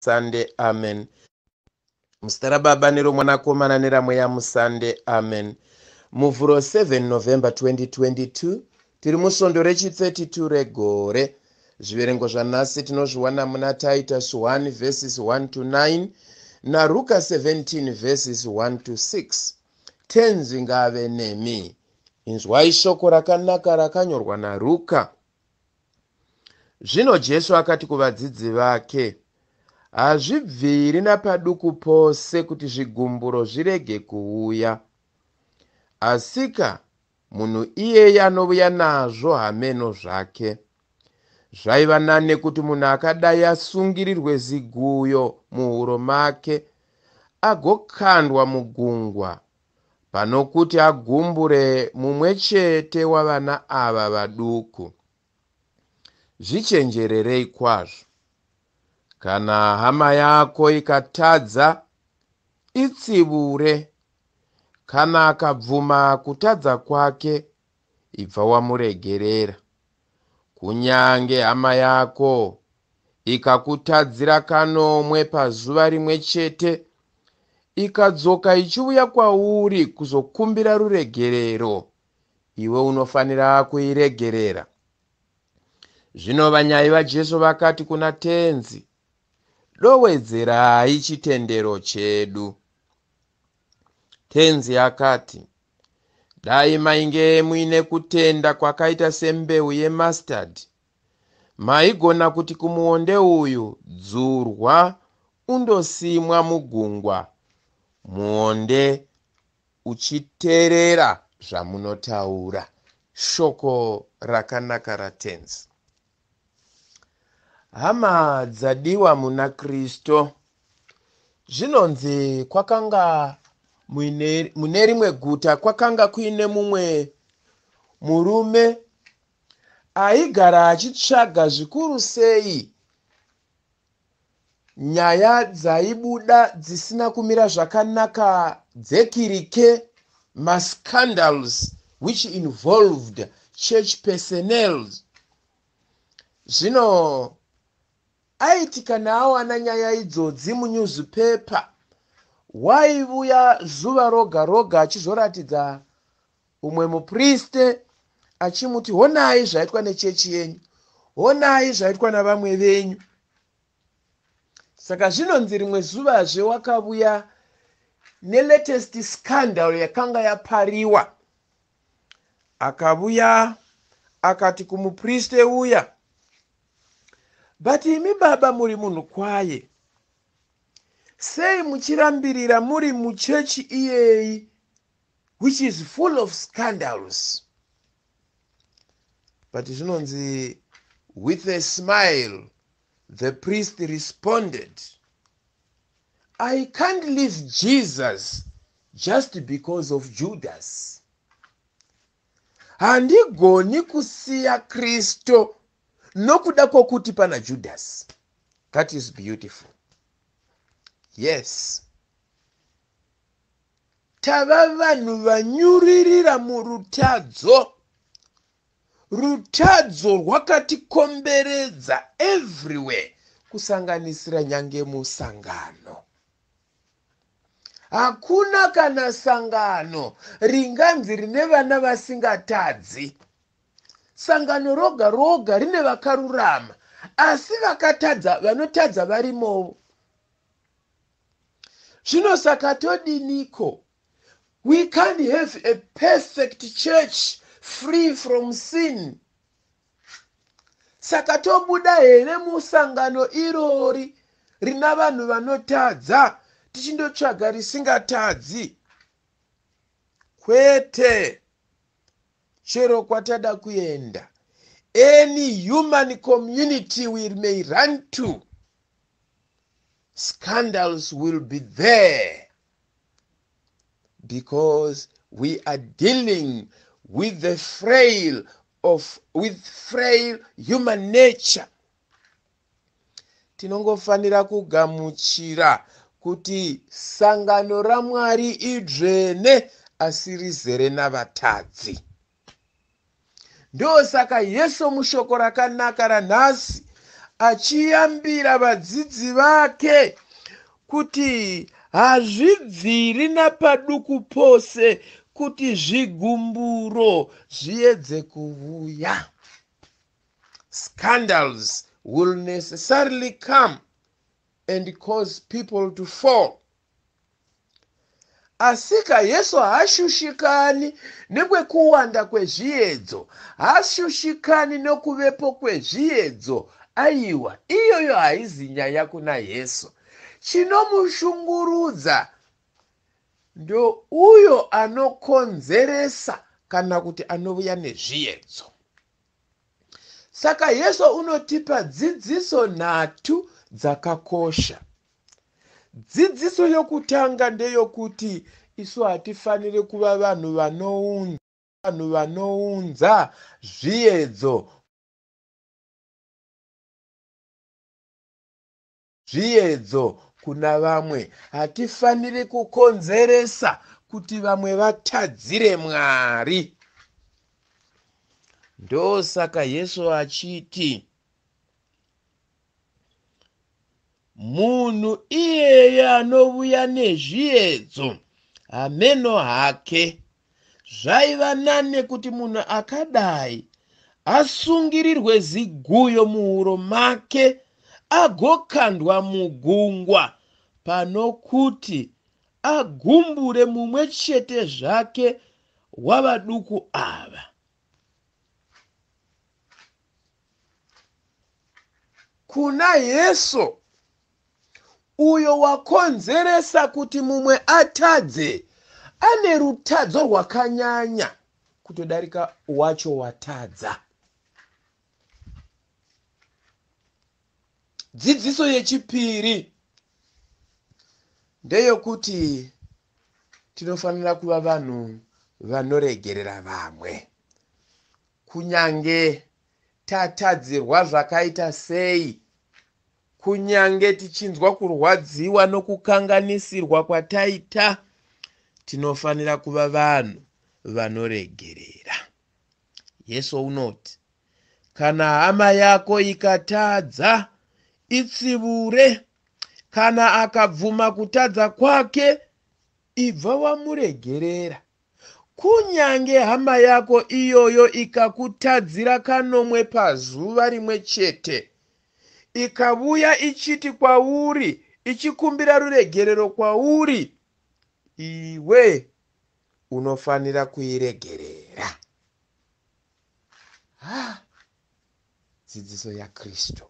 musande amen. Muzita rababa neromwanakomana neramweya musande amen. Muvhuro 7 november 2022 tiri musvondo rechi32 regore zviverengo zvanhasi tinozviwana muna titus 1 verses 1 to 9 naruka 17 verses 1 to 6 tenzi ngave nemi. Inzwai shoko rakanaka rakanyorwa naruka. Zvino jesu akati kuvadzidzi vake hazvibviri napaduku pose kuti zvigumburo zvirege kuuya. Asika munhu iyeye anouya nazvo hameno zvake. Zvaiva nane kuti munhu akadai asungirirwe ziguyo muhuro make agokandwa mugungwa pano kuti agumbure mumwe chete wavana ava vaduku. Zvichenjererei kwazvo kana hama yako ikatadza itsivure. Kana akabvuma kutadza kwake ibva wamuregerera. Kunyange hama yako ikakutadzira kanomwe pazuva rimwe chete ikadzoka ichiuya kwauri kuzokumbira ruregerero iwe unofanira kuiregerera. Zvino vanyai vajesu vakati kuna tenzi dowedzerai chitendero chedu. Tenzi akati dai mainge muine kutenda kwakaita sembeu yemastad maigona kuti kumuonde uyu dzurwa undosimwa mugungwa. Muonde uchiteerera zvamunotaura. Shoko rakanaka ratenzi hama dzadiwa muna kristu zvinonzi kwakanga mune rimwe guta kwakanga kuine mumwe murume aigara achitsvaga zvikuru sei. Nyaya dzaibuda dzisina kumira zvakanaka dzekirike mascandals which involved church personnels zvino aiti kana awana nyaya idzodzi munyuzipepa waivuya zuva roga roga achizoratidza umwe mupriste achimuti honai zvaitwa nechechi yenyu honai zvaitwa navamwe venyu. Saka zvinonzi rimwe zuvazve wakavuya nelatest scandal yakanga yapariwa. Akavuya akati kumupriste uya but imi baba muri munhu kwaye. Sei muchirambirira muri muchechi iyeyi which is full of scandals. But zvinonzi with a smile the priest responded i can't leave jesus just because of judas. Handigoni kusiya kristu nokuda kwokuti pana judas that is beautiful. Yes. Tava vanhu vanyuririra murutadzo. Rutadzo rwakatikomberedza everywhere kusanganisira nyange musangano. Hakuna kana sangano ringanzi rine vana vasingatadzi sangano roga roga rine vakarurama asi vakatadza vanotadza varimovo zvino saka todiniko? We can't have a perfect church free from sin. Saka tobuda here musangano irori rina vanhu vanotadza tichindotsvaga risingatadzi. Kwete chero kwatada kuenda. Any human community we may run to. Scandals will be there. Because we are dealing with the frail of with frail human nature. Tinongofanira kugamuchira kuti sangano ramwari idzvene asi rizere navatadzi ndosaka yesu mushoko rakanaka ranhasi achiyambira vadzidzi vake kuti hazvibviri napaduku pose kuti zvigumburo zviedze kuuya. Scandals will necessarily come and cause people to fall asika yesu haashushikani nekwekuwanda kwezviedzo haashushikani nokuvepo kwezviedzo aiwa iyoyo haizi nyaya kuna yesu. Chinomushungurudza ndo uyo anokonzeresa kana kuti anouya nezviedzo saka yesu unotipa dzidziso nhatu dzakakosha dzidziso yokutanga ndeyokuti isu hatifaniri kuva vanhu vanounza vanhu vanounza zviedzo. Zviedzo kuna vamwe hatifaniri kukonzeresa kuti vamwe vatadzire mwari. Ndosaka yesu achiti munhu iyeye anouya nezviedzo hameno hake. Zvaiva nane kuti munhu akadai asungirirwe ziguyo muhuro make agokandwa mugungwa pano kuti agumbure mumwe chete zvake wavaduku ava. Kuna yesu uyo wakonzeresa kuti mumwe atadze ane rutadzo rwakanyanya kutodarika wacho watadza. Dzidziso yechipiri ndeyokuti tinofanira kuva vanhu vanoregerera vamwe. Kunyange tatadzirwa zvakaita sei kunyange tichinzwa kurwadziwa nokukanganisirwa kwataita tinofanira kuva vanhu vanoregerera. Yesu unoti kana hama yako ikatadza itsivure. Kana akabvuma kutadza kwake ibva wamuregerera. Kunyange hama yako iyoyo ikakutadzira kanomwe pazuva rimwe chete ikavuya ichiti kwauri ichikumbira ruregerero kwauri iwe unofanira kuiregerera. Ha dzidziso yakristu.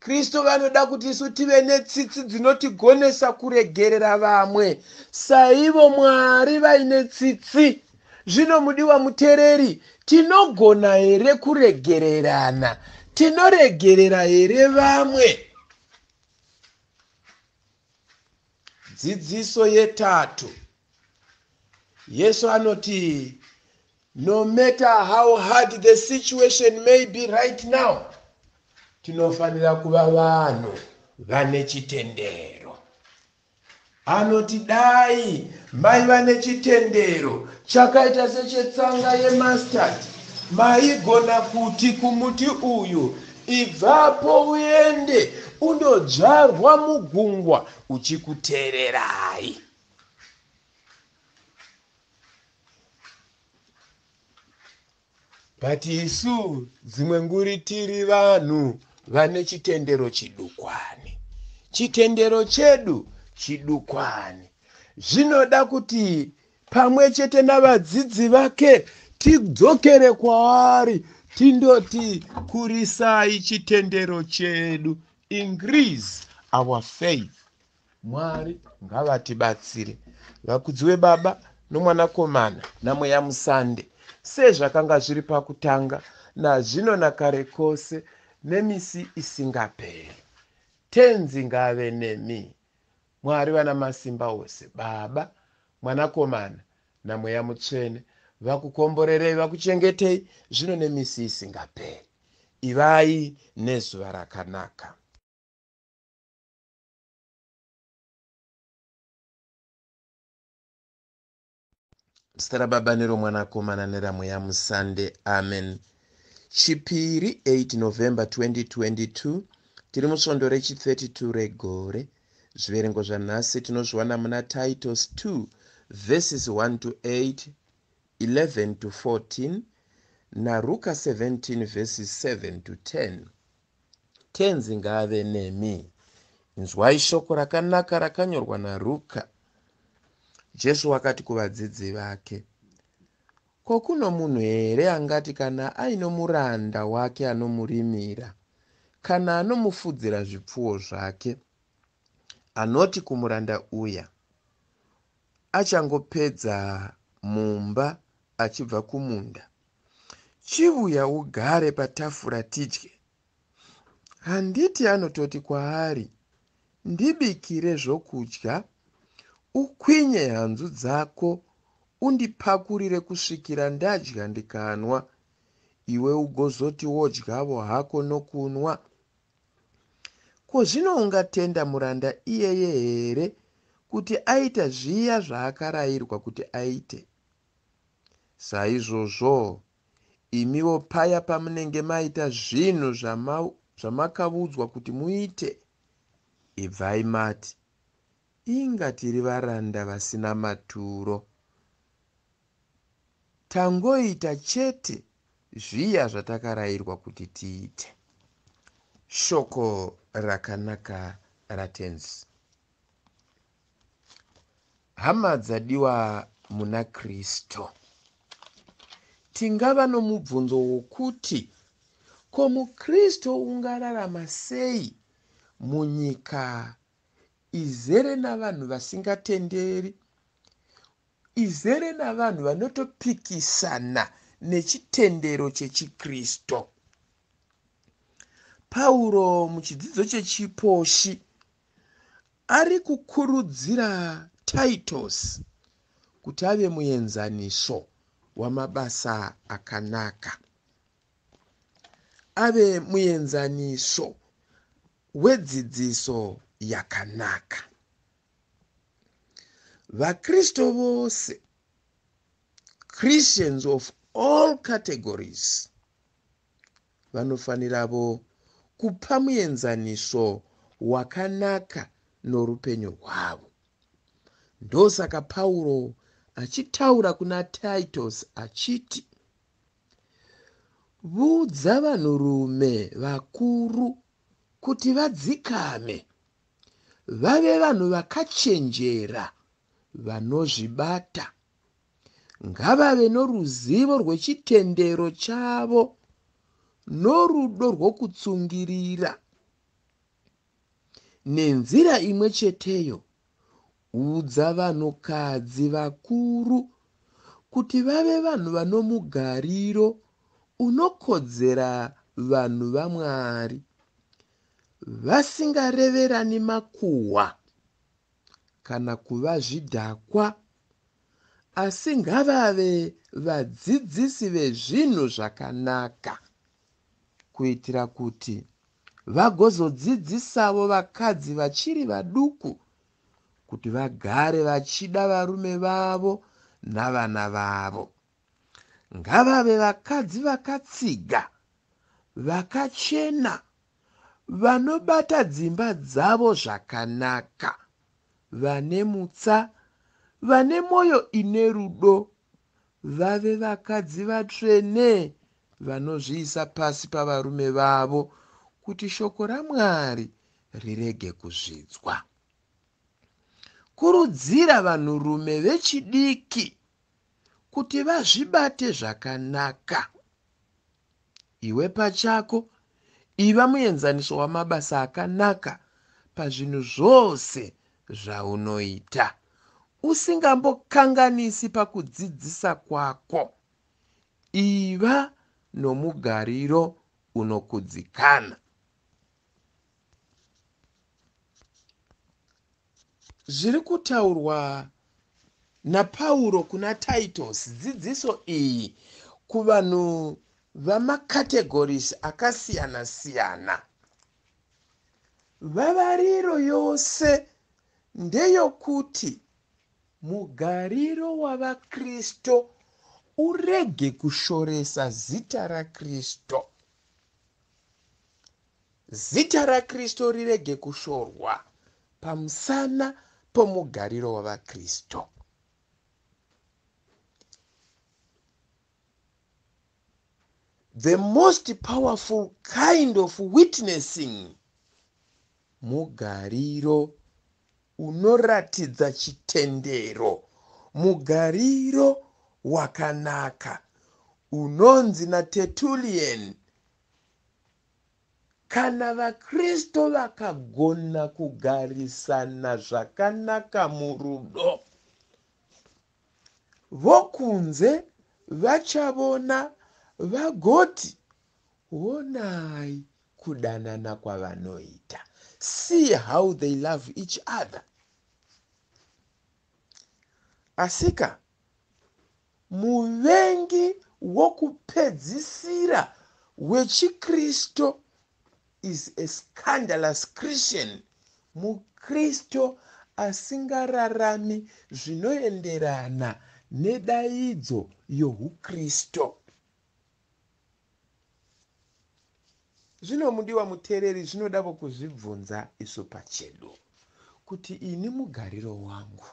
Kristu vanoda kuti isu tive netsitsi dzinotigonesa kuregerera vamwe. Saivo mwari vaine tsitsi. Zvino mudiwa muteereri tinogona here kuregererana tinoregerera here vamwe? Dzidziso yetatu. Yesu anoti no matter how hard the situation may be right now tinofanira kuva vanhu vane chitendero. Anoti dai maiva nechitendero chakaita sechetsanga yemastard maigona kuti kumuti uyu ibvapo uende undodzvarwa mugungwa uchikuteererai but isu dzimwe nguri tiri vanhu vane chitendero chidukwani. Chitendero chedu chidukwani. Zvinoda kuti pamwe chete navadzidzi vake tidzokere kwaari tindoti kurisai chitendero chedu. Increase our faith. Mwari ngavatibatsire. Vakudzi webaba nomwanakomana namweya musande. Sezvakanga zviri pakutanga nazvino nakare kose nemisi isingaperi. Tenzi ngave nemi. Mwari vana masimba ose baba mwanakomana namweya mutsvene vakukomborerei vakuchengetei zvino nemisi isingaperi ivai nezuva rakanaka. Zita rababa neromwanakomana neramweya musande. Amen. Chipiri 8 november 2022 tiri musvondo rechi32 regore zviverengo zvanhasi tinozviwana muna titus 2 verses 1 to 8 11 to 14 naruka 17 verses 7 to 10 tenzi ngaave nemi. Inzwai shoko rakanaka rakanyorwa naruka. Jesu akati kuvadzidzi vake ko kuno munhu here angati kana aino muranda wake anomurimira kana anomufudzira zvipfuwo zvake anoti kumuranda uya achangopedza mumba achibva kumunda. Chiuya ugare patafura tidye. Handiti anototi kwaari ndibikire zvokudya ukwinye hanzu dzako undipakurire kusvikira ndadya ndikanwa. Iwe ugozoti wodyavo hako nokunwa. Ko zvino ungatenda muranda iyeye here kuti aita zviya zvaakarayirwa kuti aite saizvozvo imiwo paya pamunenge maita zvinhu zvamakaudzwa kuti muite ibvai mati. Inga tiri varanda vasina maturo. Tangoita chete zviya zvatakarayirwa kuti tiite. Shoko rakanaka ratenzi. Hama dzadiwa muna kristu tingava nomubvunzo wokuti ko mukristu ungararama sei munyika izere navanhu vasingatenderi? Izere navanhu vanotopikisana nechitendero chechikristu pauro muchidzidzo chechiposhi ari kukurudzira titus kuti ave muenzaniso wamabasa akanaka. Ave muenzaniso wedzidziso yakanaka. Vakristu vose christians of all categories vanofaniravo kupa muenzaniso wakanaka norupenyu rwavo ndosaka pauro achitaura kuna titus achiti vudza vanhurume vakuru kuti vadzikame. Vave vanhu vakachenjera vanozvibata. Ngavave noruzivo rwechitendero chavo norudo rwokutsungirira. Nenzira imwe cheteyo udza vanhukadzi vakuru kuti vave vanhu vanomugariro unokodzera vanhu vamwari vasingareverani makuhwa kana kuva zvidhakwa asi ngavave vadzidzisi vezvinhu zvakanaka kuitira kuti vagozodzidzisavo vakadzi vachiri vaduku kuti vagare vachida varume vavo navana vavo. Ngavave vakadzi vakatsiga vakachena vanobata dzimba dzavo zvakanaka vane mutsa vane mwoyo ine rudo vave vakadzi vatsvene vanozviisa pasi pavarume vavo kuti shoko ramwari rirege kuzvidzwa kurudzira vanhurume vechidiki kuti vazvibate zvakanaka. Iwe pachako iva muenzaniso wamabasa akanaka pazvinhu zvose zvaunoita. Usingambokanganisi pakudzidzisa kwako. Iva nomugariro unokudzikana zviri kutaurwa napauro kuna titus. Dzidziso iyi kuvanhu vamakategorisi akasiyana-siyana. Vavariro yose ndeyokuti mugariro wavakristu urege kushoresa zita rakristu zita rakristu rirege kushorwa pamusana pomugariro wavakristu. The most powerful kind of witnessing mugariro unoratidza chitendero. Mugariro wakanaka. Unonzi natertulian kana vakristu vakagona kugarisana zvakanaka murudo vokunze vachavona vagoti onai kudanana kwavanoita. See how they love each other. Asika muvengi wokupedzisira wechikristu is a scandalous christian. Mukristu asingararami zvinoenderana nedaidzo youkristu zvino mudiwa muteereri zvinodavo kuzvibvunza isu pachedu kuti ini mugariro wangu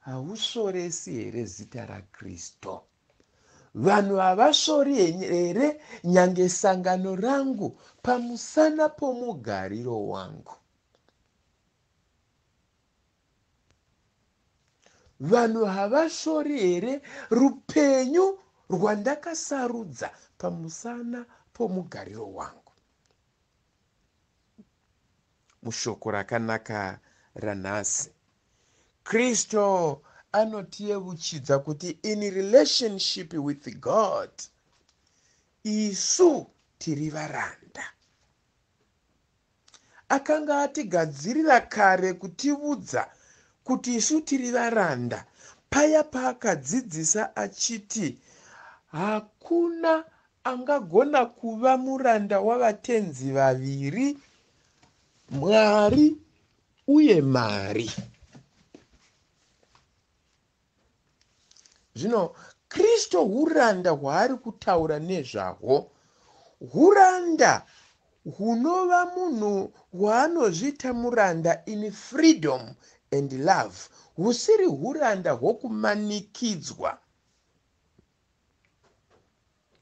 hausoresi here zita rakristu vanhu havasori here nyange sangano rangu pamusana pomugariro wangu. Vanhu havasori here rupenyu rwandakasarudza pamusana pomugariro wangu. Mushoko rakanaka ranhasi. Kristu anotiyeuchidza kuti in relationship with god isu tiri varanda akanga atigadzirira kare kutiudza kuti isu tiri varanda paya paakadzidzisa achiti hakuna angagona kuva muranda wavatenzi vaviri mwari uye mari zvino kristu uranda hwaari kutaura nezvahwo uranda hunova munhu hwaanozviita muranda in freedom and love husiri uranda hwokumanikidzwa.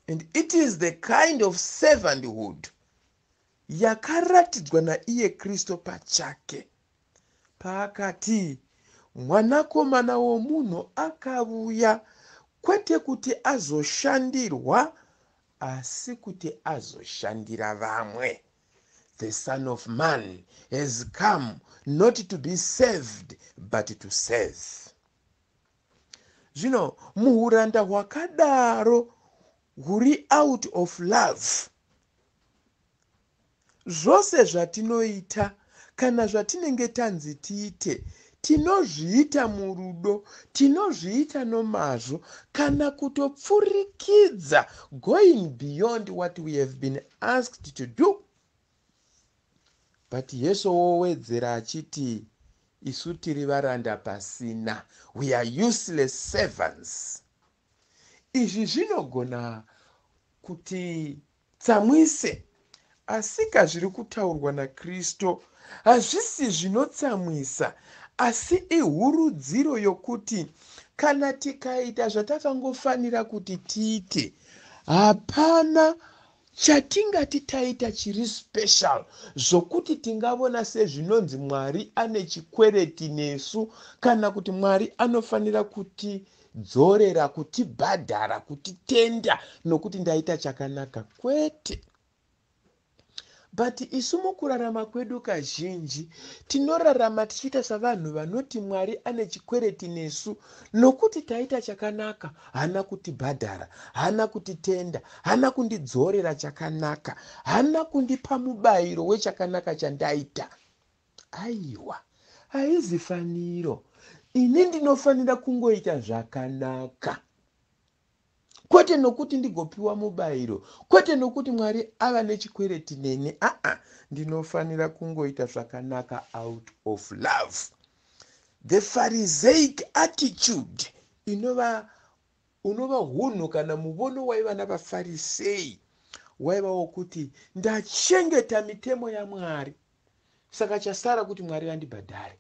And it is the kind of servanthood yakaratidzwa naiye kristu pachake paakati mwanakomana womunhu akauya kwete kuti azoshandirwa asi kuti azoshandira vamwe. The son of man has come not to be saved but to serve. Zvino muuranda hwakadaro huri out of love. Zvose zvatinoita kana zvatinenge tanzi tiite tinozviita murudo tinozviita nomazvo kana kutopfurikidza going beyond what we have been asked to do. But yesu wowedzera achiti isu tiri varanda pasina. We are useless servants. Izvi zvinogona kuti tsamwise asika zviri kutaurwa nakristu hazvisi zvinotsamwisa asi ihurudziro yokuti kana tikaita zvatakangofanira kuti tiite hapana chatingati taita chiri special zvokuti tingavona sezvinonzi mwari ane chikwereti nesu kana kuti mwari anofanira kutidzorera kutibhadhara kutitenda nokuti ndaita chakanaka kwete but isu mukurarama kwedu kazhinji tinorarama tichiita savanhu vanoti mwari ane chikwereti nesu nokuti taita chakanaka. Haana kutibhadhara haana kutitenda haana kundidzorera chakanaka haana kundipa mubayiro wechakanaka chandaita. Aiwa haizi faniro. Ini ndinofanira kungoita zvakanaka kwete nokuti ndigopiwa mubayiro kwete nokuti mwari ava nechikwereti neni. Aa ndinofanira kungoita zvakanaka out of love. The pharisaic attitude inova unova unhu kana muvono waiva navafarisei waiva wokuti ndachengeta mitemo yamwari saka chasara kuti mwari vandibhadhare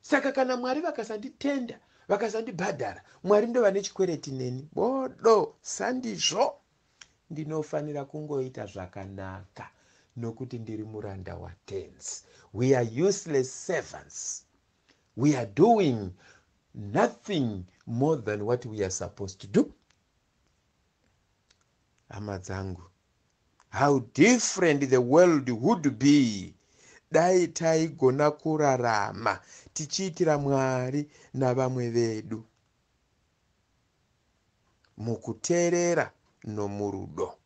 saka kana mwari vakasanditenda vakasandibhadhara. Mwari ndova nechikwereti neni. Bodo sandizvo. Ndinofanira kungoita zvakanaka nokuti ndiri muranda watens we are useless servants. We are doing nothing more than what we are supposed to do. Hama dzangu how different the world would be dai taigona kurarama tichiitira mwari navamwe vedu. Mukuteerera nomurudo.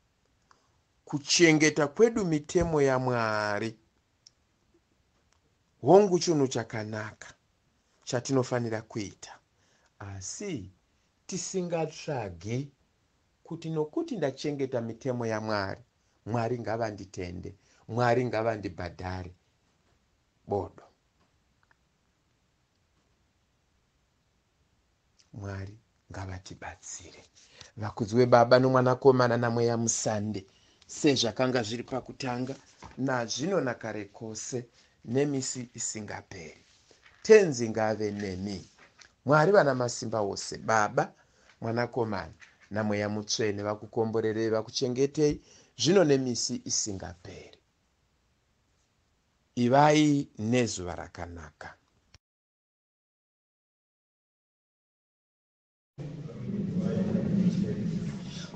Kuchengeta kwedu mitemo yamwari hongu chinhu chakanaka chatinofanira kuita. Asi tisingatsvagi kuti nokuti ndachengeta mitemo yamwari mwari ngavanditende mwari ngavandibhadhare bodo. Mwari ngavatibatsire. Vakudzwe baba nomwanakomana namweya musande. Sezvakanga zviri pakutanga nazvino nakare kwose nemisi isingaperi. Tenzi ngave nemi. Mwari vana masimba ose baba mwanakomana namweya mutsvene vakukomborerei vakuchengetei zvino nemisi isingaperi ivai nezuva rakanaka.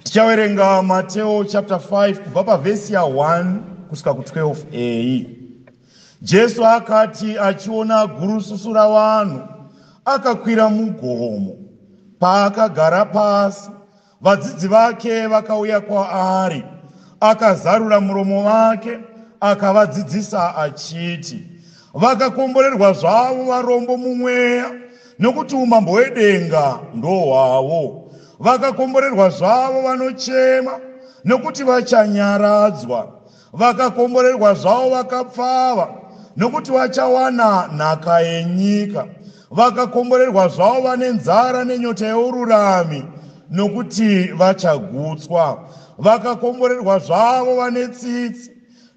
Tichaverenga mateo chapter 5 kubva pavhesi ya1 kusvika ku12a jesu akati achiona gurususu ravanhu akakwira mugomo. Paakagara pasi vadzidzi vake vakauya kwaari akazarura muromo wake akavadzidzisa achiti vakakomborerwa zvavo varombo mumweya nokuti umambo hwedenga ndo hwavo vakakomborerwa zvavo vanochema nokuti vachanyaradzwa. Vakakomborerwa zvavo vakapfava nokuti vachawana nhaka yenyika. Vakakomborerwa zvavo vane nzara nenyota yeururami nokuti vachagutswa. Vakakomborerwa zvavo vane tsitsi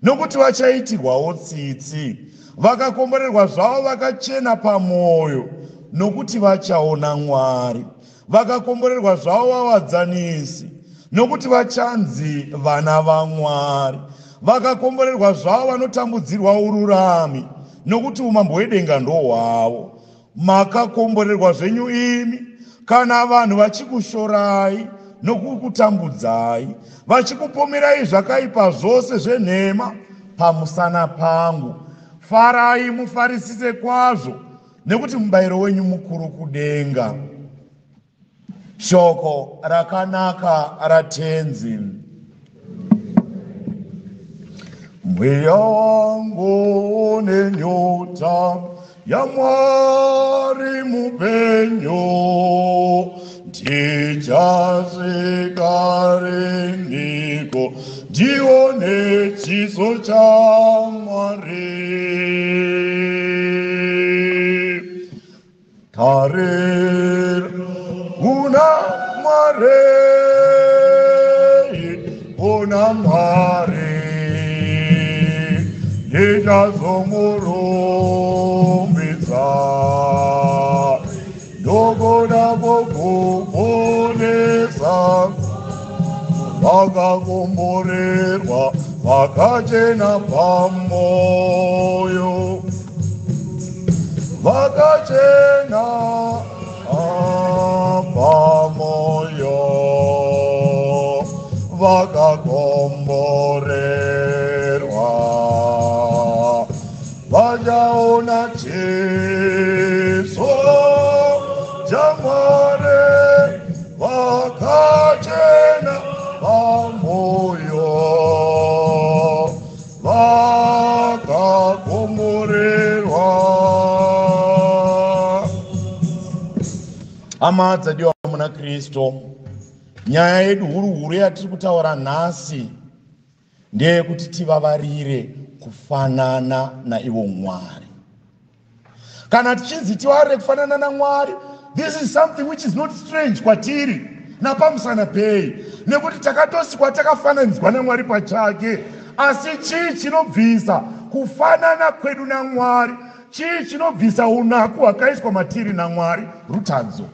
nokuti vachaitirwawo tsitsi. Vakakomborerwa zvavo vakachena pamwoyo nokuti vachaona mwari. Vakakomborerwa zvavo vavadzanisi nokuti vachanzi vana vamwari vakakomborerwa zvavo vanotambudzirwa ururami nokuti umambo hwedenga ndo hwavo. Makakomborerwa zvenyu imi kana vanhu vachikushorai nokukutambudzai vachikupomerai zvakaipa zvose zvenhema pamusana pangu. Farai mufarisise kwazvo nekuti mubayiro wenyu mukuru kudenga. Shoko rakanaka ratenzi. Mweya wangu nenyota yamwari mupenyu tichazi niko jione chiso chamari karir una mare una mare Deja zomoro vakakomborerwa vakachena pamoyo vakachena hama dzadiwa muna kristu nyaya yedu huru huru yatiri kutaura nhasi ndeyekuti tivavarire kufanana naivo mwari. Kana tichinzi tivarire kufanana namwari this is something which is not strange kwatiri napamusana pei. Nekuti takatosikwa takafananidzwa namwari pachake asi chii chinobvisa kufanana kwedu namwari chii chinobvisa unaku hwakaiswa matiri namwari rutadzo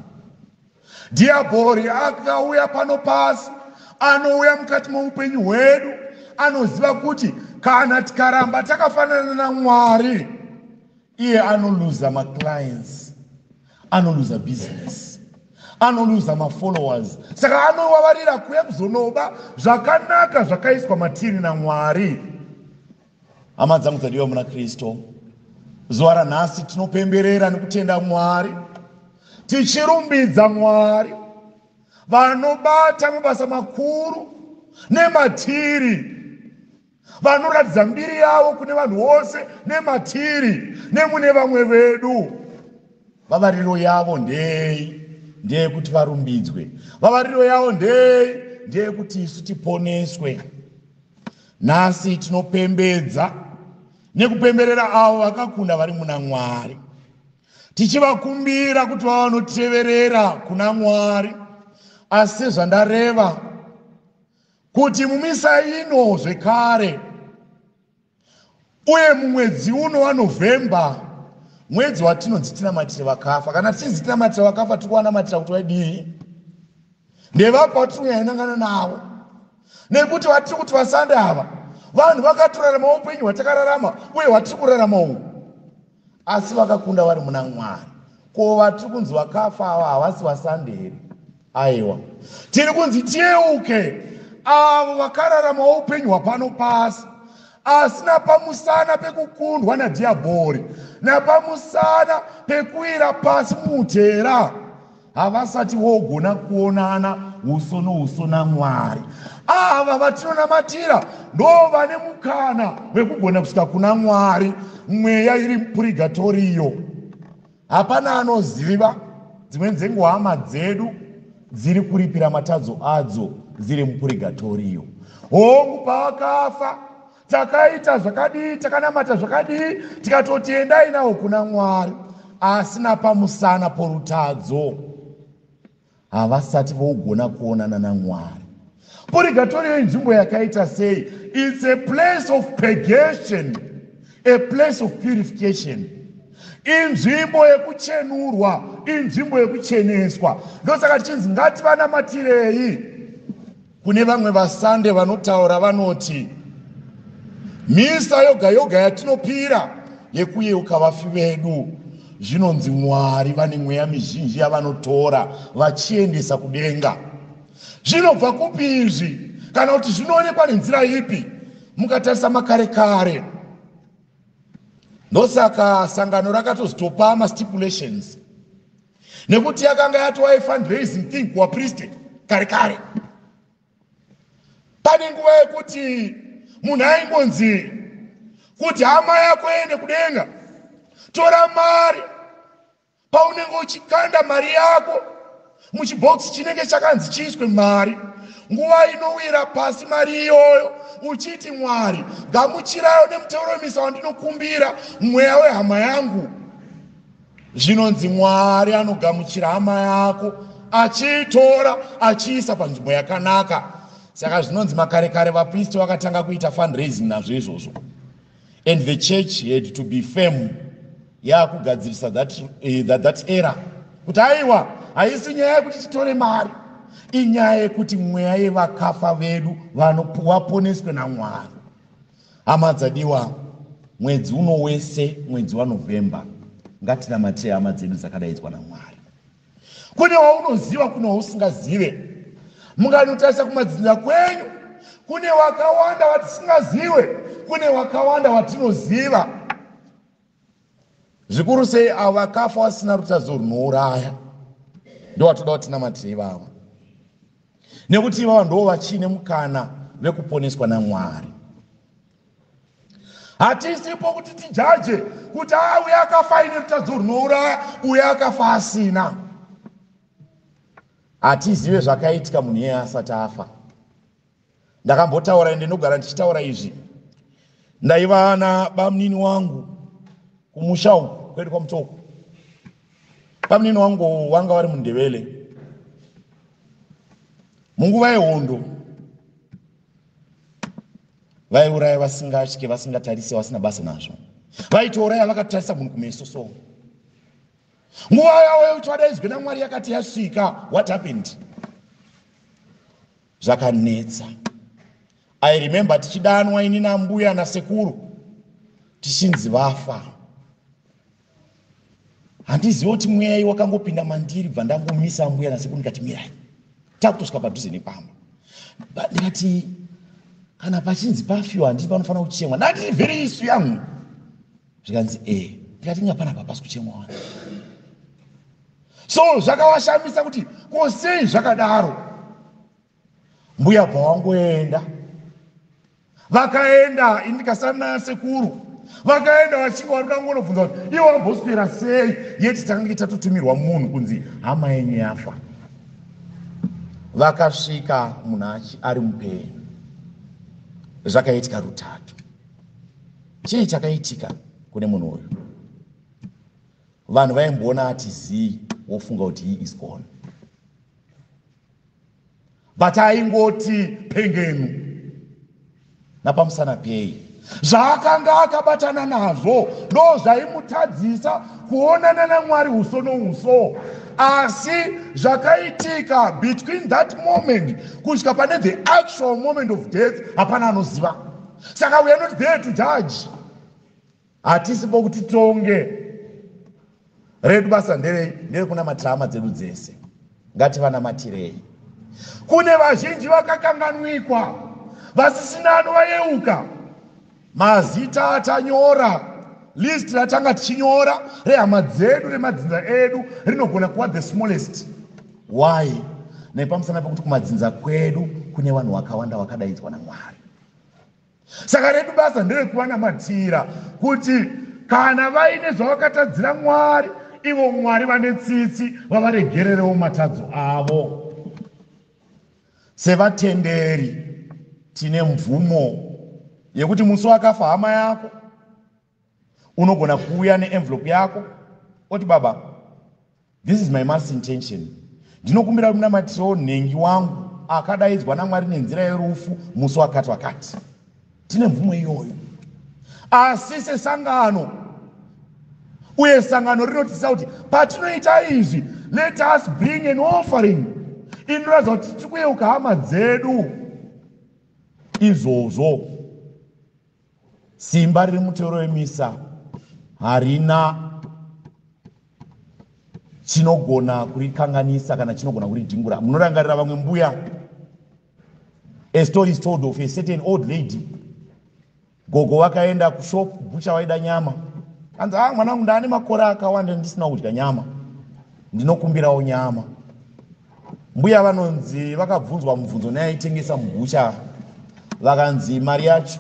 dhiabhori akauya pano pasi anouya mukati moupenyu hwedu anoziva kuti kana tikaramba takafanana namwari iye anoluza maclients anoluza business anoluza mafollowers. Saka anowavarira kuuya kuzonoba zvakanaka zvakaiswa matiri namwari. Hama dzangu dzadiwa muna kristu zuva ranhasi tinopemberera nekutenda mwari tichirumbidza mwari. Vanobata mabasa makuru nematiri. Vanoratidza mbiri yavo kune vanhu vose nematiri nemune vamwe vedu. Vavariro yavo ndei? Ndeyekuti varumbidzwe. Vavariro yavo ndei? Ndeyekuti isu tiponeswe. Nhasi tinopembedza nekupemberera avo vakakunda vari muna mwari tichivakumbira kuti vavanoteverera kuna mwari. Asi sezvandareva kuti mumisa ino zvekare uye mumwedzi uno wanovhemba mwedzi watinonzi tinamatire vakafa. Kana tichinzi tinamatira vakafa tiri kuwanamatira kuti vaidii ndevapa vatiri kunyanyanangana navo. Nekuti vatiri kuti vasande ava vanhu vakatorarama upenyu hwatakararama uye hwatiri kurarama uhu asi vakakunda vari muna mwari. Ko vatiri kunzi vakafa ava havasi vasande here aiwa. Tiri kunzi tiyeuke. Avo vakararama upenyu hwapano pasi. Asi napamusana pekukundwa nadhiabhori napamusana pekuwira pasi muutera. Havasati vogona kuonana uso nouso namwari ava vatinonamatira ndo vane mukana wekugona kusvika kuna mwari mweya iri mupurigatoriyo hapana anoziva dzimweni dzenguva hama dzedu dziri kuripira matadzo adzo dziri mupurigatoriyo hongu pavakafa takaita zvakadii takanamata zvakadii tikatoti endai nawo kuna mwari. Asina pamusana porutadzo. Havasati vougona kuonana namwari purigatoriyo inzvimbo yakaita sei. Its a place of purgation a place of purification. Inzvimbo yekuchenurwa inzvimbo yekucheneswa. Ndosaka tichinzi ngativanamatirei. Kune vamwe vasande vanotaura vanoti misa yoga yoga yatinopira yekuyeuka vafi vedu. Zvinonzi mwari vane mweya mizhinji yavanotora vachiendesa kudenga zvinobva kupi izvi kana kuti zvinoonekwa nenzira ipi? Mukatarisa makare kare. Ndosaka sangano rakatozotopa mastipulations. Nekuti yakanga yatova fundraising thing kuvapriste kare kare. Pane nguva yekuti munhu aingonzi kuti hama yako ende kudenga. Tora mari. Paunenge uchikanda mari yako muchibhokisi chinenge chakanzi chiiswe mari nguva inowira pasi mari iyoyo uchiti mwari gamuchirayo nemutauro wemisa wandinokumbira mweya wehama yangu. Zvinonzi mwari anogamuchira hama yako achiitora achiisa panzvimbo yakanaka. Saka zvinonzi makare kare vapristi vakatanga kuita fundraising nazvo izvozvo. And the church had to be firm yaakugadzirisa that, uh, that, that era. Kuti aiwa haisi nyaya yekuti titore mari inyaya yekuti mweya yevakafa vedu vaponeswe namwari hama dzadiwa mwedzi uno wese mwedzi wanovhemba ngatinamatire hama dzedu dzakadaidzwa namwari kune waunoziva kune wausingazive. Munganotarisa kumadzinza kwenyu kune wakawanda watisingazive kune wakawanda watinoziva. Zvikuru sei avo vakafa vasina rutadzo runouraya ndowatoda kuti tinamatire ivava nekuti ivava ndo vachiine mukana vekuponeswa namwari hatisipo kuti tijaje kuti a uya akafa aine rutadzo runouraya uya akafa asina. Hatizive zvakaitika munhu iyeye asati afa. Ndakambotaura ende ndogara ndichitaura izvi. Ndaiva nabamunini wangu kumusha uku kwedu kwamutoko pamunini wangu wanga vari mundevele munguva yehondo vaiuraya vasingatye vasingatarise vasina basa nazvo. Vaitouraya vakatarisa munhu kumeso so. Nguva yavo yekuti vadaizwe namwari yakati yasvika what happened? Zvakanetsa. I remember tichidanwa ini nambuya nasekuru tichinzi vafa handizivi kuti mweyai wakangopinda mandiri bva ndangomisa mbuya nasekuru ndikati mirai takutosvika padhuze nepamba ndikati kana pachinzi pafiwa handii panofanira kuchemwa ndati very isu yangu. Zvikanzi e ndikati inga pana papasi kuchemwa wani so zvakavashamisa kuti ko sei zvakadaro? Mbuya bva wangoenda. Vakaenda indikasana sekuru vakaenda vachinge vari kangonobvunza kuti iwo amboswera sei? Yeti takanga tatotumirwa munhu kunzi hama yenyu yafa. Vakasvika munhu ari mupenyu. Zvakaitika rutatu. Chii chakaitika kune munhu uyu? Vanhu vaimboona atizii wofunga kuti he is gone. But aingoti pengenu. Napamusana pei zvaakanga akabatana nazvo ndo zvaimutadzisa kuonana namwari uso nouso. Asi zvakaitika between that moment kusvika pane the actual moment of death hapana anoziva. Saka we are not there to judge. Hatisi pokuti tonge redu basa nderei nderekunamatira hama dzedu dzese. Ngativanamatirei. Kune vazhinji vakakanganwikwa vasisina anovayeuka mazita atanyora. List ratanga tichinyora rehama dzedu remadzinza edu rinogona kuva the smallest. Why? Nepamusana pekuti kumadzinza kwedu kune vanhu vakawanda vakadaidzwa namwari. Saka redu basa nderekuva kuti kana vaine zvavakatadzira mwari ivo mwari vane tsitsi vavaregererewo matadzo avo. Sevatenderi tine mvumo yekuti musi wakafa hama yako unogona kuuya neenvelope yako oti baba this is my mas intention. Ndinokumbira munamatiro nhengi wangu akadaidzwa namwari nenzira yerufu musi wakati wakati. Tine mvumo iyoyo. Asi sesangano uye sangano rinotisa kuti patinoita izvi let us bring an offering inoratidza kuti tiri kuyeuka hama dzedu. Izvozvo simba riri mutoro wemisa. Harina chinogona kurikanganisa kana chinogona kuridhingura. Munorangarira vamwe mbuya. A story is told of a certain old lady. Gogo vakaenda kushop bucha vaida nyama. Anzi a ah, mwana wangu ndaane makore akawanda ndisina kudya nyama? Ndinokumbirawo nyama. Mbuya vanonzi vakabvunzwa mubvunzo neaitengesa mubucha vakanzi mari yacho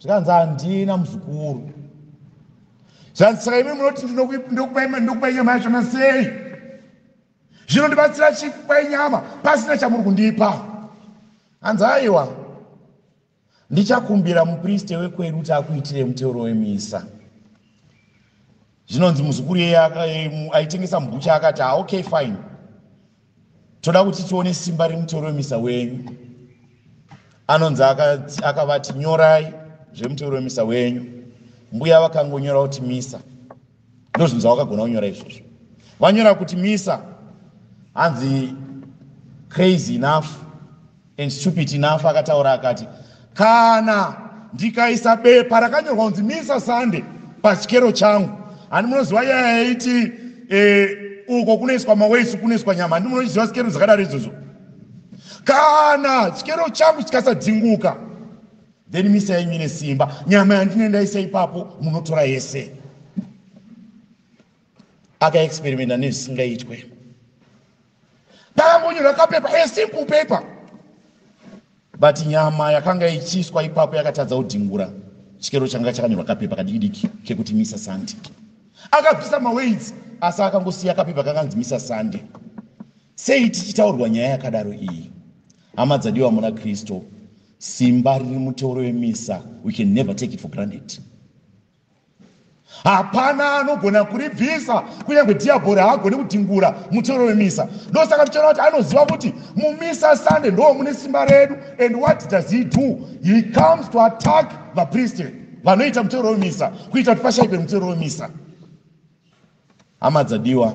zvikanzi handina muzukuru. Zvanzi saka imi munoti ndinokupai nyama yachona sei zvinondibatsira chikupai nyama pasina chamuri kundipa. Hanzi aiwa ndichakumbira mupriste wekwedu kuti akuitire muteuro wemisa. Zvinonzi muzukuru iyeye aitengesa mbucha akati ha okay fine. Toda kuti tione simba remuteuro wemisa wenyu. Anonzi akavati nyorai zvemuteuro wemisa wenyu. Mbuya vakangonyora kuti misa. Ndozvinhu zvavakagona kunyora izvozvo. Vanyora kuti misa hanzi crazy enough and stupid enough akataura akati kana ndikaisa bepa rakanyorwa kunzi misa sunday pachikero changu handi munoziva iyaya yaiti e, uko kunoiswa maweisi kunoiswa nyama handi munoziva chikero dzakadaro izvozvo? Kana chikero changu chikasadzinguka then misa yenyu ine simba. Nyama yandinendaisa ipapo munotora yese. Akaexperimenta nezvisingaitwe pakambonyorwa kapepa esimple paper but nyama yakanga ichiiswa ipapo yakatadza kudhingura chikero changa chakanyorwa kapepa kadikidiki kekuti misa sande akabvisa maweids asi akangosiya kapepa kakanzi misa sande sei tichitaurwa nyaya yakadaro iyi? Hama dzadiwa muna kristu simba riri muteuro wemisa we can never take it for granted. Hapana anogona kuribvisa kunyange dhiabhori haagoni kutingura mutoro wemisa. Ndosaka tichiona kuti anoziva kuti mumisa sunday ndo mune simba redu. And what does he do? He comes to attack vapriesti vanoita mutoro wemisa kuita kuti pashaipe mutoro wemisa. Hama dzadiwa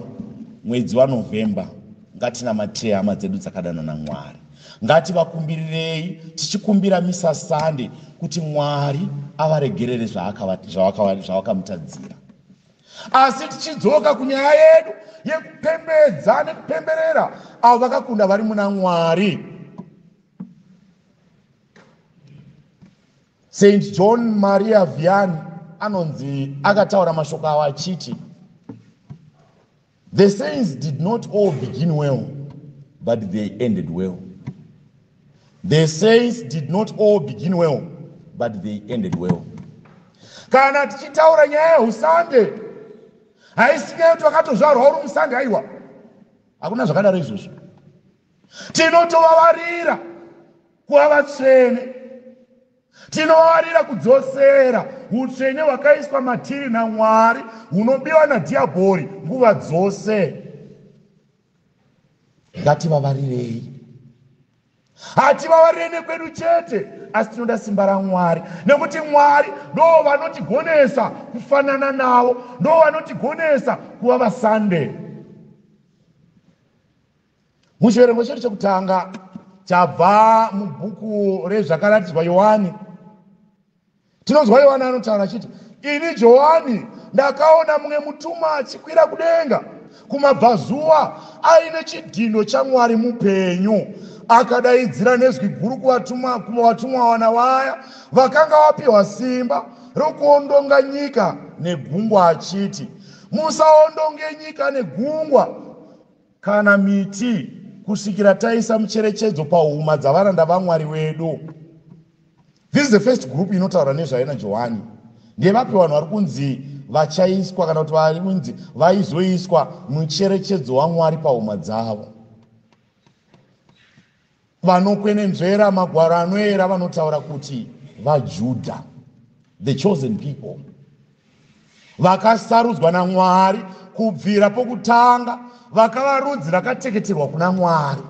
mwedzi wanovhemba ngatinamatire hama dzedu dzakadana namwari ngativakumbirirei tichikumbira misa sande kuti mwari avaregerere zvavakamutadzira asi tichidzoka kunyaya yedu yekupembedza nekupemberera avo vakakunda vari muna mwari. St john maria vian anonzi akataura mashoko avo achiti the saints did not all begin well but they ended well the saints did not all begin well but they ended well. Kana tichitaura nyaya yeusande haisinyaya kuti wakatozvarwa uri musande aiwa hakuna zvakadaro izvozvo. Tinotovavarira kuva vatsvene. Tinovavarira kudzosera utsvene hwakaiswa matiri namwari hunobiwa nadhiabhori nguva dzose. Ngativavarirei hativavarire nekwedu chete asi tinoda simba ramwari nekuti mwari ndo vanotigonesa kufanana navo ndo vanotigonesa kuva vasande. Muchiverengo chedu chekutanga chabva mubhuku rezvakaratidzwa yohani. Tinonzwa yohani anotaura achiti ini johani ndakaona mumwe mutuma achikwira kudenga kumabvazuva aine chidhindo chamwari mupenyu akadaidzira nezwi guru kuvatumwa wana vaya vakanga vapiwa simba rokuondonga nyika negungwa achiti musaondonge nyika negungwa kana miti kusvikira taisa mucherechedzo pahuma dzavaranda vamwari wedu. This is the first group inotaura nezvayo najohani. Ndevapi vanhu vari kunzi vachaiswa kana kuti vari kunzi vaizoiswa mucherechedzo wamwari pahuma dzavo vanokwenenzvera magwaro anoyera vanotaura kuti vajudha the chosen people vakasarudzwa namwari kubvira pokutanga vakava rudzi rakateketerwa kuna mwari.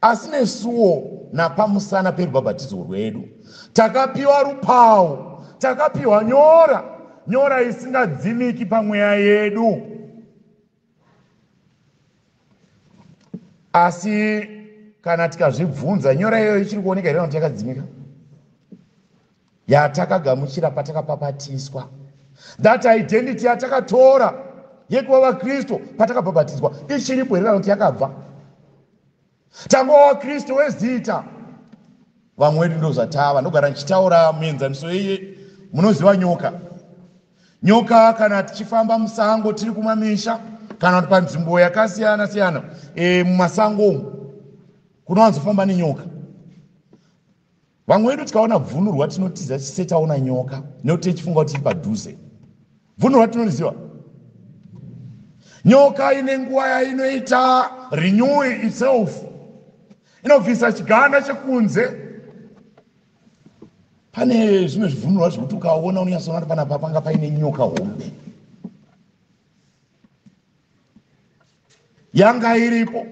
Asi nesuwo napamusana perubhabhatidzo rwedu takapiwa rupau takapiwa nyora nyora isingadzimiki pamweya yedu. Asi kana tikazvibvunza nyora iyoyo ichiri kuoneka here kuti yakadzimika yatakagamuchira patakapapatiswa that identity yatakatora yekuva vakristu patakabhabhatiswa ichiripo here kana kuti yakabva? Tangova vakristu wezita vamwe vedu ndo zvatava ndogara ndichitaura muenzaniso iye munoziva nyoka. Nyoka kana tichifamba musango tiri kumamisha kana kuti panzvimbo yakasiyana siyana e, mumasango umu kunowanzofamba nenyoka. Vamwe vedu tikaona bvunurwa tinotiza tisetaona nyoka nekuti tichifunga kuti tiri padhuze bvunurwa tinoriziva nyoka ine nguva yainoita renewing itself. Inobvisa chiganda chekunze. Pane zvimwe zvibvunurwa zvekuti ukaona unonyatsoona kuti panapa panga paine nyoka hombe. Yanga iripo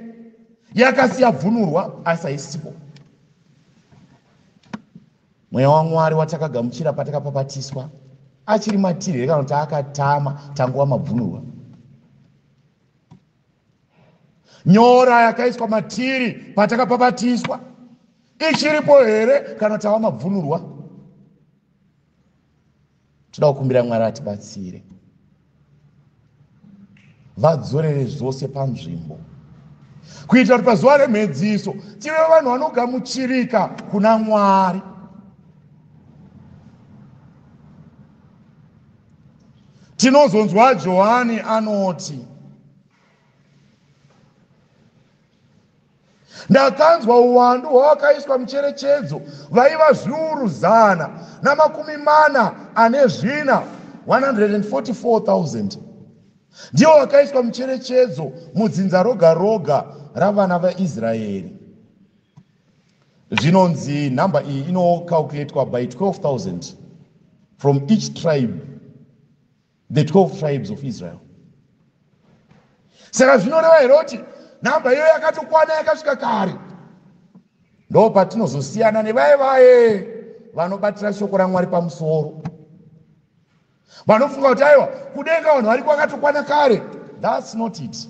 yakasiya bvunurwa asi haisipo. Mweya wamwari watakagamuchira patakapapatiswa achiri matiri here kana kuti akatama tanguva mabvunurwa. Nyora yakaiswa matiri patakapapatiswa ichiripo here kana tava mabvunurwa? Toda kukumbira mwari atibatsire. Vadzorere zvose panzvimbo kuitira kuti pazuva remhedziso tive vanhu vanogamuchirika kuna mwari. Tinozonzwa johani anoti ndakanzwa uwandu hwawakaiswa mucherechedzo vaiva zviuru zana namakumi mana ane zvina 144000 ndiwo wakaiswa mucherechedzo mudzinza roga roga ravana vaisraeri. Zvinonzi nhamba iyi inocalculatwa by 12000 from each tribe the 12 tribes of israel. Saka zvinoreva here kuti nhamba iyo yakatokwana yakasvika kare. Ndo patinozosiyana nevaye vaye vanobatira shoko ramwari pamusoro vanofunga kuti aiwa kudenga vanhu vari kwakatokwana kare. Thats not it.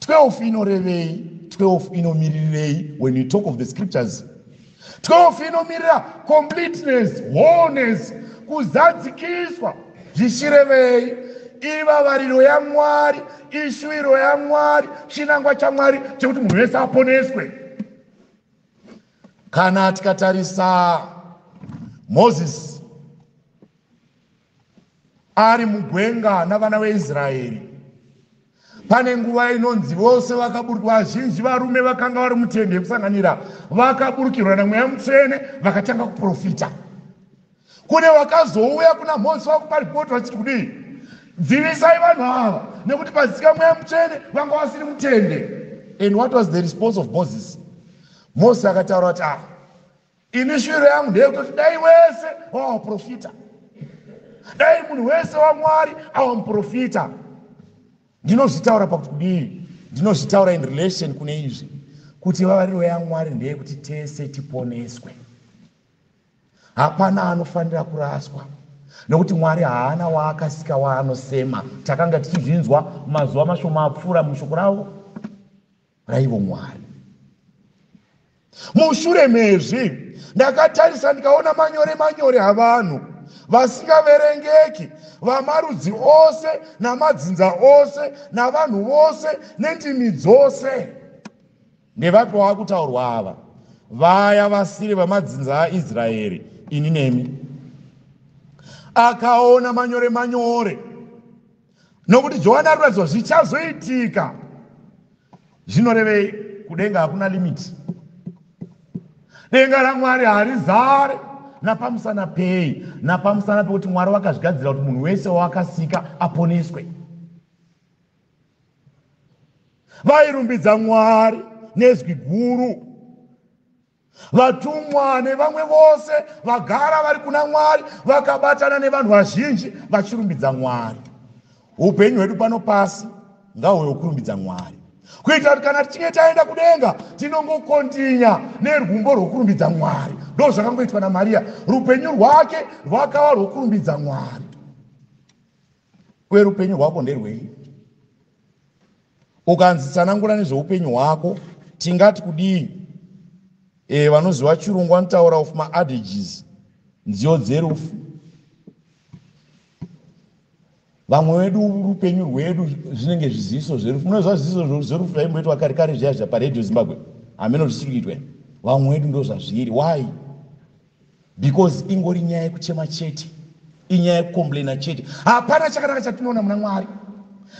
12 inorevei 12 inomirirei when you talk of the scriptures. 12 inomirira completeness wholeness kuzadzikiswa zvichirevei ivavariro yamwari ishuviro yamwari chinangwa chamwari chekuti munhu wese aponeswe. Kana tikatarisa mozisi ari mugwenga navana veisraeri. Pane nguva inonzi vose vakaburukirwa vazhinji varume vakanga vari mutende yekusanganira vakaburukirwa namweya mutsvene vakatanga kuprofita. Kune vakazouya kuna mozisi vakupa ripoti vachiti kudii? Dzivisai vanhu ava nekuti pazisika mweya mutsvene vanga vasiri mutende. And what was the response of moses? Mozisi akataura kuti ah ini shuviro yangu ndeyekutoti dai wese wavaprofita dai munhu wese wamwari ava muprofita. Ndinozvitaura pakuti kudii ndinozvitaura in relation kune izvi kuti vavariro yamwari ndeyekuti tese tiponeswe. Hapana anofanira kuraswa nokuti mwari haana waakasika waanosema. Takanga tichizvinzwa mazuva mashoma apfuura mushoko ravo raivo mwari. Mushure mezvi ndakatarisa ndikaona manyore manyore avanhu vasingaverengeki vamarudzi ose namadzinza ose navanhu vose nendimi dzose. Ndevapi wava kutaurwa ava vaya vasiri vamadzinza aisraeri ini nemi. Akaona manyore manyore nokuti johani arikuradziwa zvichazoitika. Zvinorevei kudenga hakuna limiti. Denga ramwari harizare napamusana pei napamusana pekuti mwari vakazvigadzira kuti munhu wese waakasika aponeswe. Vairumbidza mwari nezwi guru. Vatumwa nevamwe vose vagara vari kuna mwari vakabatana nevanhu vazhinji vachirumbidza mwari. Upenyu hwedu pano pasi ngahuve hwekurumbidza mwari kuitira kuti kana tichinge taenda kudenga tinongokontinya nerwumbo rwokurumbidza mwari. Ndo zvakangoitwa namariya rupenyu rwake rwakava rwokurumbidza mwari. Uye rupenyu rwako nderwei? Ukanzi tsanangura nezveupenyu hwako tingati kudii? E, vanoziva chirungu vanotaura of maadages nziyo dzerufu vamwe vedu rupenyu rwedu zvinenge zviziviso zverufu munoziva zviziviso zverufu zvaimboitwa kare kare zviya zva paredio zimbabwe. Hameno zvisiri kuitwa vamwe vedu ndo zvazviri why? Because ingori nyaya yekuchema chete inyaya yekukomplaina chete. Hapana chakanaka chatinoona muna mwari.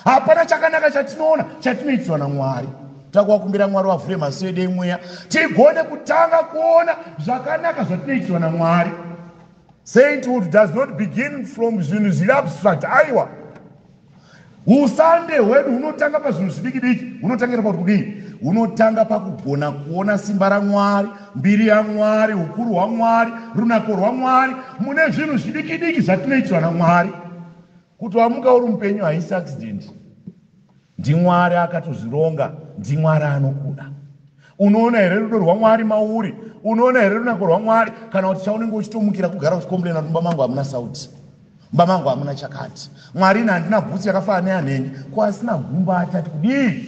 Hapana chakanaka chatinoona chatinoitirwa namwari takuvakumbira mwari vavhure maso edu emweya tigone kutanga kuona zvakanaka zvatinoitirwa namwari sainthood does not begin from zvinhu zviri abstract aiwa usande hwedu hunotanga pazvinhu zvidiki diki hunotangira pakuti kudii hunotanga pakugona kuona simba ramwari mbiri yamwari ukuru hwamwari runako rwamwari mune zvinhu zvidiki diki zvatinoitirwa namwari kuti wamuka uri mupenyu haisi accident. Ndimwari akatozvironga ndimwari anokuda. Unoona here rudo rwamwari mauri? Unoona here runako rwamwari kana kuti chaunenge uchitomukira kugara uchikomplaina kuti mumba mangu hamuna sauti mumba mangu hamuna chakati. Mwari ine handina bhutsi yakafanana neyanhengi ko asina gumba atati kudii?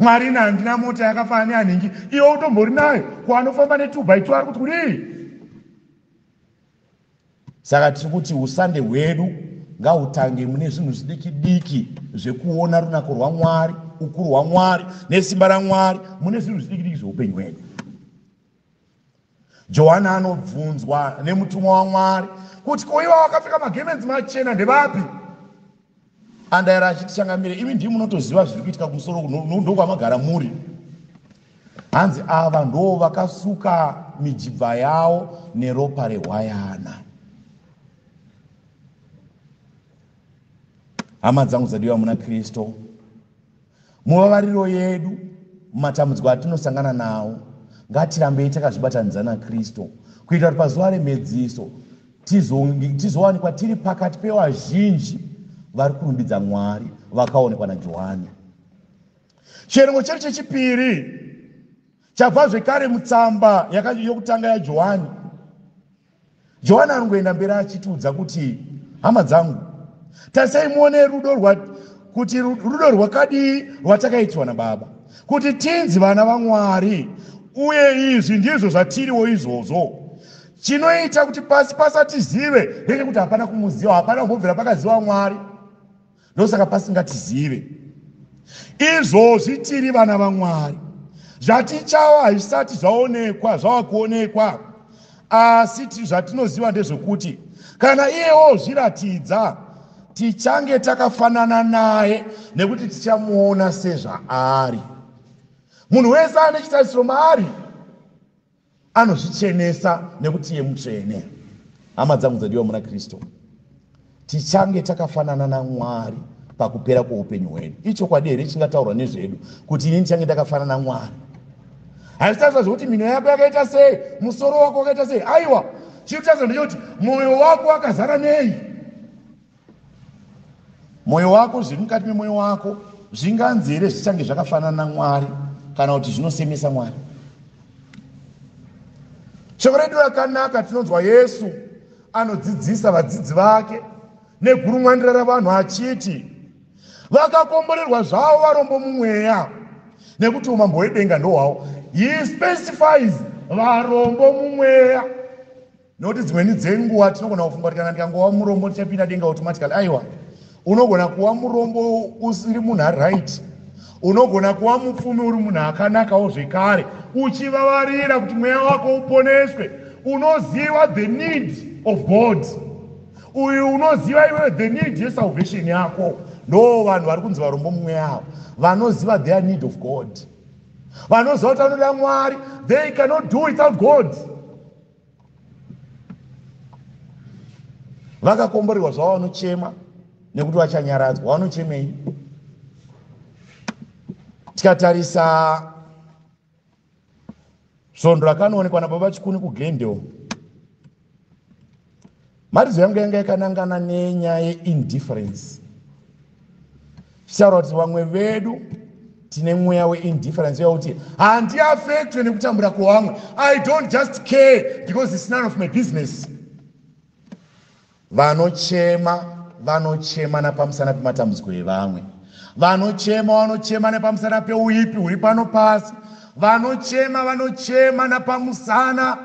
Mwari ine handina mota yakafanana neyanhengi iwe utombori nayo. Ko anofamba ne2 by 2 ari kuti kudii? Saka tiri kuti usande hwedu ngahutange mune zvinhu zvidiki diki zvekuona runako rwamwari ukuru hwamwari nesimba ramwari mune zvinhu zvidiki diki zveupenyu hwedu johani anobvunzwa nemutumwa wamwari kuti koiva wakapfeka magemenzi machena ndevapi? Andaira achitichangamire imi ndii munotoziva zviri kuitika kumusoro ndokwamagara muri. Hanzi ava ndo vakasuka mijibva yavo neropa rehwayana hama dzangu dzadiwa muna kristu muvavariro yedu mumatambudziko atinosangana nawo ngatirambei takazvibatanidza nakristu kuitira kuti pazuva remedziso tizo- tizowanikwa tiri pakati pevazhinji vari kurumbidza mwari vakaonekwa najohani. Chiverengo chedu chechipiri chabva zvekare mutsamba yokutanga yajohani. Johani anongoenda mberi achitiudza kuti hama dzangu tarisai muone rudo kuti ru- rudo rwakadii rwatakaitirwa nababa? Kuti tinzi vana vamwari uye izvi ndizvo zvatiriwo izvozvo. Chinoita kuti pasi pasatizive ndechekuti hapana kumuziva hapana kumbobvira pakaziva mwari. Ndosaka pasingatizive. Izvozvi tiri vana vamwari zvatichava hazvisati zvaonekwa zvava kuonekwa. Asi ti- zvatinoziva ndezvekuti kana iyewo zviratidza tichange takafanana naye nekuti tichamuona sezvaari munhu wese ane chitarisiro maari anozvichenesa nekuti iye mutsvene hama dzangu dzadiwa muna kristu. Tichange takafanana namwari pakupera kweupenyu hwedu. Ichokwadi here chingataurwa nezvedu kuti inini tichange takafanana namwari. Hazvitariswa zvekuti mhino yako yakaita sei musoro wako wakaita sei? Aiwa chiri kutariswa ndechekuti mwoyo wako wakazara nei? Mwoyo wako zviri mukati memwoyo wako zvinganzi here zvichange zvakafanana namwari kana kuti zvinosemesa mwari. Shoko redu rakanaka tinonzwa yesu anodzidzisa vadzidzi vake negurumwandira ravanhu achiti vakakomborerwa zvavo varombo mumweya nekuti umambo hwedenga ndohwavo he specifies varombo mumweya. Nokuti dzimweni dzenguva tinogona kufunga kuti kana ndikangova murombo tichapinda denga automatically. Aiwa unogona kuva murombo usiri munhu aright unogona kuva mupfumi uri munhu akanakawo zvekare uchivavarira kuti mweya wako uponeswe. Unoziva the need of god. Uyu unoziva iwe the need yesalvation yako. Ndo vanhu vari kunzi varombo mumweya avo. Vanoziva their need of god. Vanoziva kuti vanoda mwari. They cannot do without god. Vakakomborerwa zvavo vanochema nekuti vachanyaradzwa. Vanochemei tikatarisa svondo rakanoonekwa nababa chikuni kuglendale mharidzo yangu yanga yakanangana nenyaya yeindifference. Zvichitaura kuti vamwe vedu tine mweya weindifference yakuti handiafektwe nekutambura kwevamwe i don't just care because its none of my business. Vanochema vanochema napamusana pematambudziko evamwe vanochema vanochema nepamusana peuipi huri pano pasi. Vanochema vanochema napamusana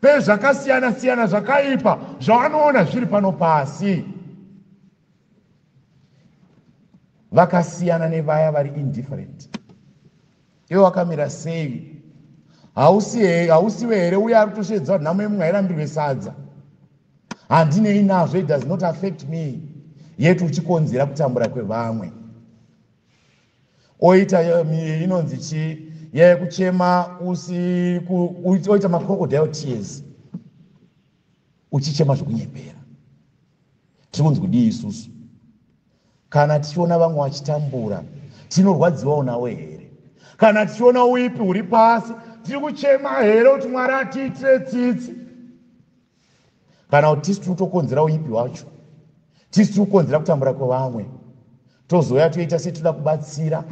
pezvakasiyana siyana zvakaipa zvavanoona zviri pano pasi. Vakasiyana nevaya vari indifferent. Iwe wakamira sei? Hausi hausiwe here uye ari kutosvedza kuti nhamo yemumwe hairambirwe sadza? Handinei nazvo it does not affect me. Yeti uchikonzera kutambura kwevamwe oita um, inonzi chi? Yekuchema usiku oita macrocodile tears. Uchichema zvekunyepera tiri kunzi kudii isusu? Kana tichiona vamwe vachitambura tinorwadziwawo nawo here? Kana tichiona uipi huri pasi tiri kuchema here kuti mwari atiitire tsitsi? Kana kuti tisi tiri kutokonzera uipi hwacho? Tisi tiri kukonzera kutambura kwevamwe? Tozouya toita setinoda kubatsira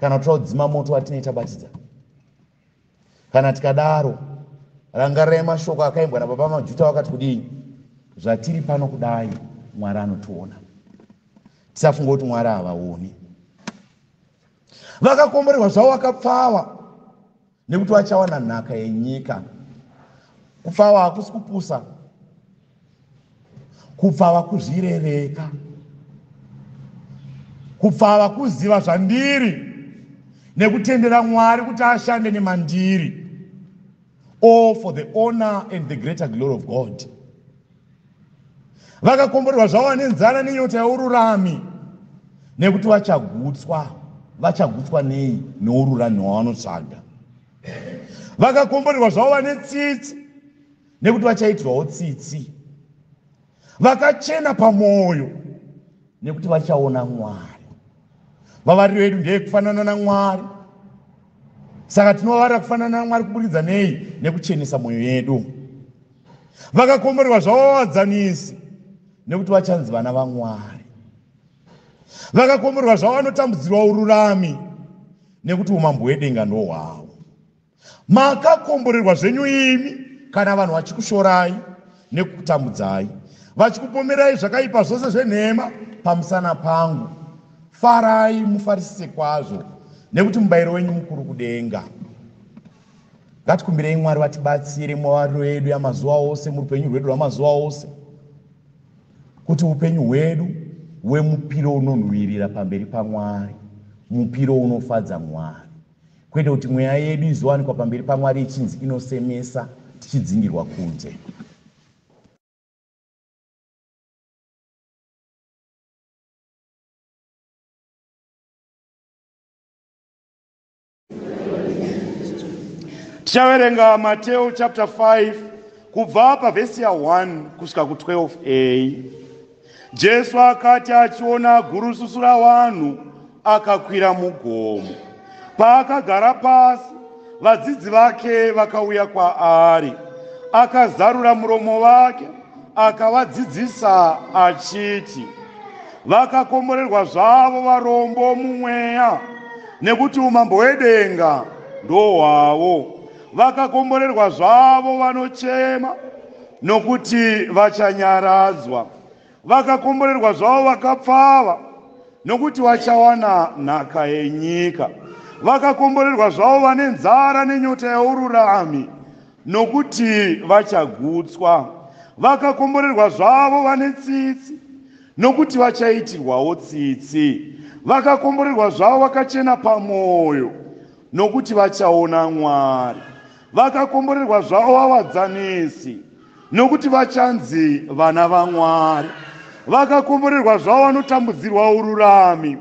kana toda kudzima moto watinei tabatidza kana tikadaro rangarirai mashoko akaimbwa nababa majuta vakati kudii? Zvatiri pano kudai mwari anotiona. Tisafunga kuti mwari havaoni. Vakakomborerwa zvavo vakapfava nekuti vachawana nhaka yenyika. Kupfava hakusi kupusa. Kupfava kuzvirereka. Kupfava kuziva zvandiri nekutendera mwari kuti ashande nemandiri. All for the honor and the greater glory of god. Vakakomborerwa zvavo nenzara nenyota yeururami nekuti vachagutswa vachagutswa nei neururami hwavanotsvaga vakakomborerwa zvavo vane tsitsi nekuti vachaitirwawo tsitsi. Vakachena pamwoyo nekuti vachaona mwari vavariro vedu ndeyekufanana namwari. Saka tinovavarira kufanana namwari kuburikidza nei? Nekuchenesa mwoyo yedu. Vakakomborerwa zvavo vadzanisi nekuti vachanzi vana vamwari. Vakakomborerwa zvavo vanotambudzirwa ururami nekuti umambo hwedenga ndo hwavo makakomborerwa zvenyu imi kana vanhu vachikushorai nekukutambudzai. Vachikupomerai zvakaipa zvose zvenhema pamusana pangu farai mufarisise kwazvo nekuti mubayiro wenyu mukuru kudenga. Ngatikumbirei mwari vatibatsire muvariro yedu yamazuva ose murupenyu rwedu rwamazuva ose kuti upenyu hwedu hwemupiro unonhuhwirira pamberi pamwari mupiro unofadza mwari. Kwete kuti mweya yedu izowanikwa pamberi pamwari ichinzi inosemesa tichidzingirwa kunze tichaverenga mateo chapter 5 kubva pavhesi ya1 kusvika ku12a jesu akati achiona gurususu ravanhu akakwira mugomo. Paakagara pasi vadzidzi vake vakauya kwaari. Akazarura muromo wake akavadzidzisa achiti vakakomborerwa zvavo varombo mumweya nekuti umambo hwedenga ndo hwavo vakakomborerwa zvavo vanochema nokuti vachanyaradzwa. Vakakomborerwa zvavo vakapfava nokuti vachawana nhaka yenyika. Vakakomborerwa zvavo vane nzara nenyota yeururami nokuti vachagutswa. Vakakomborerwa zvavo vane tsitsi nokuti vachaitirwawo tsitsi. Vakakomborerwa zvavo vakachena pamwoyo nokuti vachaona mwari vakakomborerwa zvavo vavadzanisi nokuti vachanzi vana vamwari vakakomborerwa zvavo vanotambudzirwa ururami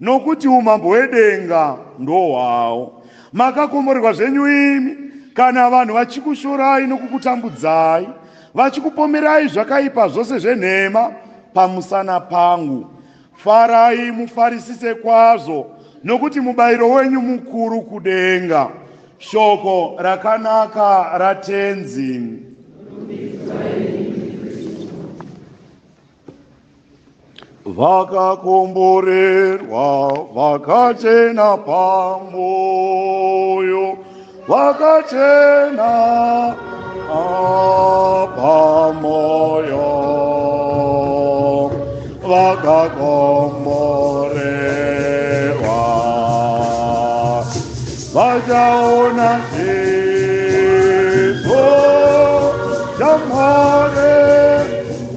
nokuti umambo hwedenga ndo hwavo. Makakomborerwa zvenyu imi kana vanhu vachikushorai nokukutambudzai vachikupomerai zvakaipa zvose zvenhema pamusana pangu. Farai mufarisise kwazvo nokuti mubayiro wenyu mukuru kudenga shoko rakanaka ratenzi. Vakakomborerwa vakachena pamoyo vakachena pamoyo vakakomborerwa vachaona zviso zvamwari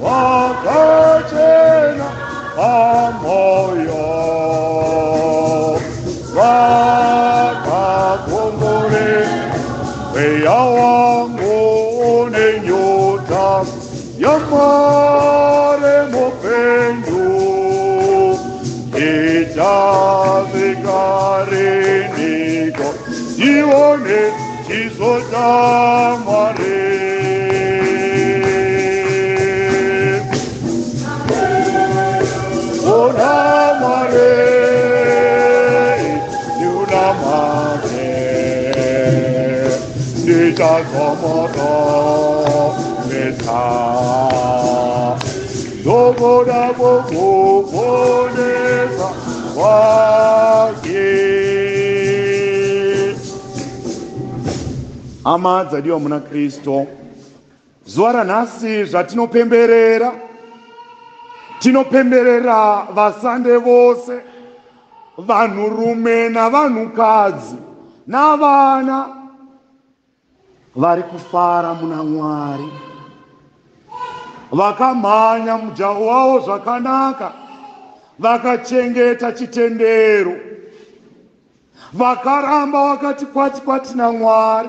vakachena pamoyo vakakombore mweya Dogo da bogo bonesa, hama dzadiwa muna kristu zuva ranhasi zvatinopemberera tinopemberera vasande vose vanhurume navanhukadzi navana vari kufara muna mwari. Vakamhanya mujaho wavo zvakanaka vakachengeta chitendero. Vakaramba vakati kwati kwati namwari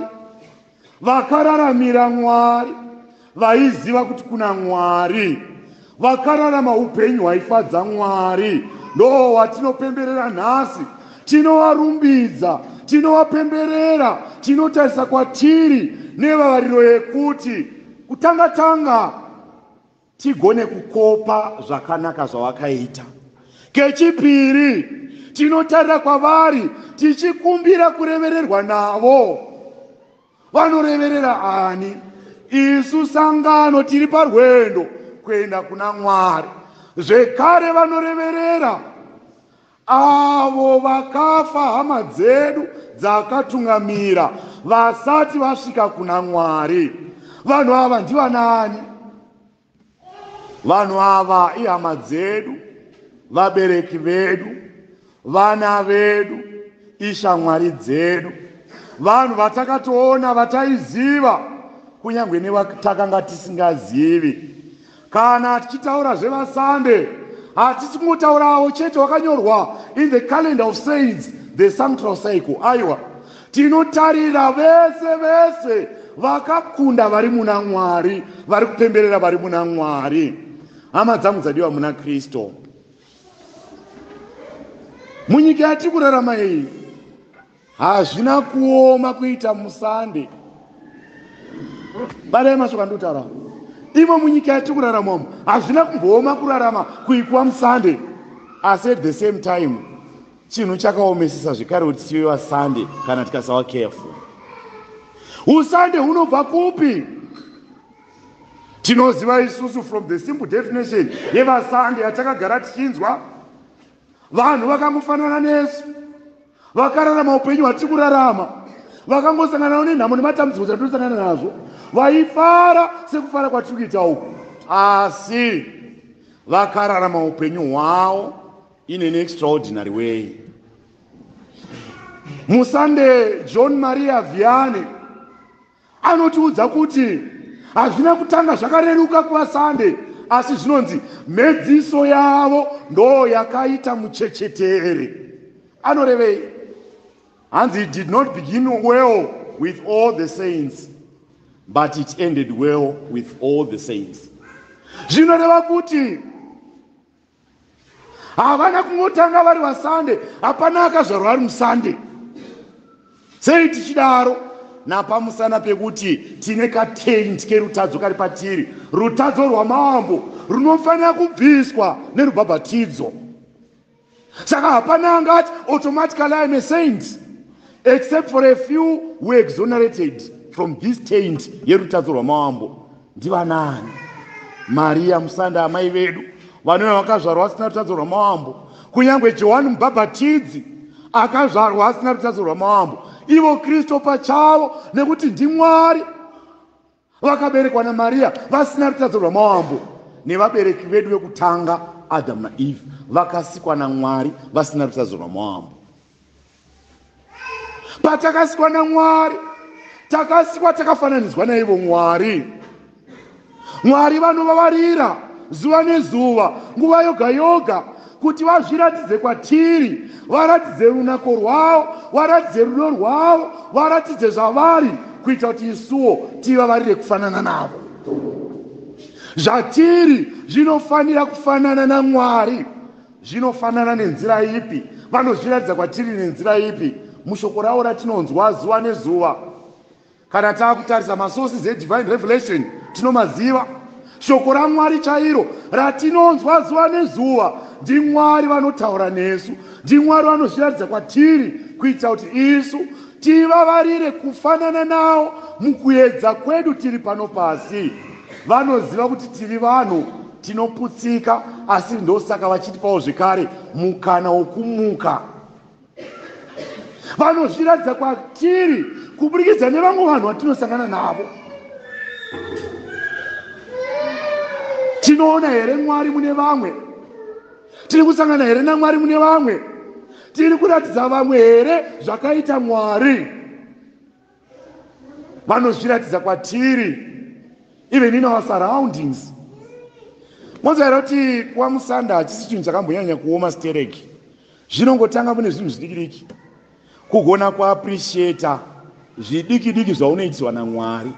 vakararamira mwari vaiziva kuti kuna mwari. Vakararama upenyu hwaifadza mwari. Ndo watinopemberera nhasi tinovarumbidza tinovapemberera tinotarisa kwatiri nevavariro yekuti kutanga tanga tigone kukopa zvakanaka zvavakaita kechipiri tinotarira kwavari tichikumbira kurevererwa navo vanoreverera ani? Isu sangano tiri parwendo kuenda kuna mwari. Zvekare vanoreverera avo vakafa hama dzedu dzakatungamira vasati vasvika kuna mwari. Vanhu ava ndivanani vanhu ava ihama dzedu vabereki vedu vana vedu ishamwari dzedu vanhu vatakatoona vataiziva kunyange nevatakanga tisingazivi kana tichitaura zvevasande hatisi kungotaurawo chete wakanyorwa in the calendar of saints the sanctual cycle aiwa tinotarira vese vese vakakunda vari muna mwari vari kupemberera vari muna mwari. Hama dzangu dzadiwa muna kristu munyika yatiri kurarama iyi hazvina kuoma kuita musande. Badai mashoka ndotaura imo munyika yatiri kuraramamo hazvina kumbooma kurarama kuikuwa musande. Asi at the same time chinhu chakaomesesa zvekare kuti tive vasande kana tikasawa careful. Usande hunobva kupi? Tinoziva isusu from the simple definition yevasande yatakagara tichinzwa. Vanhu vakangofanana nesu vakararama upenyu hwatiri kurarama. Vakangosanganao nenhamo nematambudziko dzatosangana nazvo. Vaifara sekufara kwatiri kuita uku. Asi vakararama upenyu hwavo in an extraordinary way. Musande john maria viane anotiudza kuti hazvina kutanga zvakareruka kuvasande asi zvinonzi medziso yavo ndo yakaita muchechetere anorevei hanzi it did not begin well with all the saints but it ended well with all the saints. Zvinoreva kuti havana kungotanga vari vasande hapana akazvarwa ari musande. Sei tichidaro? Napamusana pekuti tine katendi kerutadzo kari patiri. Rutadzo rwamambo runofanira kubviswa nerubhabhatidzo. Saka hapana angati automatically im a saint except for a few who exonerated from this taint yerutadzo rwamambo. Ndivanani? Mariya musanda amai vedu vanova vakazvarwa asina rutadzo rwamambo. Kunyange johani mubhabhatidzi akazvarwa asina rutadzo rwamambo. Ivo kristu pachavo nekuti ndimwari vakaberekwa namariya vasina rutadzo rwamawambo nevabereki vedu vekutanga adamu naeve vakasikwa namwari vasina rutadzo rwamawambo patakasikwa namwari. Takasikwa takafananidzwa naivo mwari. Mwari vanovavarira zuva nezuva nguva yoga yoga kuti vazviratidze kwatiri varatidze runako rwavo varatidze rudo rwavo varatidze zvavari kuita kuti isuwo tivavarire kufanana navo. Zvatiri zvinofanira kufanana namwari. Zvinofanana nenzira ipi? Vanozviratidza kwatiri nenzira ipi mushoko ravo ratinonzwa zuva nezuva kana taakutarisa masources edivine revelation tinomaziva. Shoko ramwari chairo ratinonzwa zuva nezuva ndimwari vanotaura nesu ndimwari vanozviratidza kwatiri kuita kuti isu tivavarire kufanana navo mukuedza kwedu tiri pano pasi. Vanoziva kuti tiri vanhu tinoputsika asi ndosaka vachitipawo zvekare mukana wokumuka vanozviratidza kwatiri kuburikidza nevamwe vanhu vatinosangana navo. Tinoona here mwari mune vamwe? Tiri kusangana here namwari mune vamwe? Tiri kuratidza vamwe here zvakaita mwari? Vanozviratidza kwatiri even in our surroundings. Mozaira kuti kuva musanda hachisi chinhu chakambonyanya kuoma stereki? Zvinongotanga mune zvinhu zvidiki diki kugona kuappreciata zvidiki diki zvaunoitirwa namwari.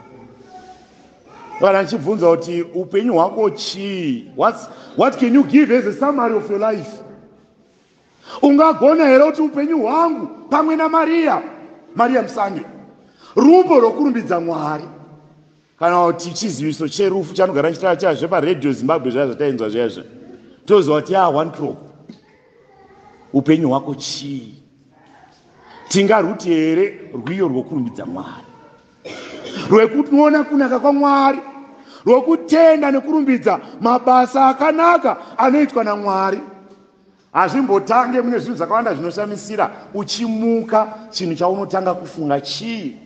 Kana ndichibvunza kuti upenyu hwako chii? What can you give as a summary of your life? Ungagona here kuti upenyu hwangu pamwe namariya mariya musande rumbo rwokurumbidza mwari. Kana kuti chiziviso cherufu chanogara chitara chazve paredhiyo zimbabwe zvaya zvatainzwa zviyazve toziva kuti ya one crop. Upenyu hwako chii tingaruti here rwiyo rwokurumbidza mwari. Rwekunoona kunaka kwamwari rwokutenda nekurumbidza mabasa akanaka anoitwa namwari hazvimbotange mune zvinhu zvakawanda zvinoshamisira uchimuka chinhu chaunotanga kufunga chii.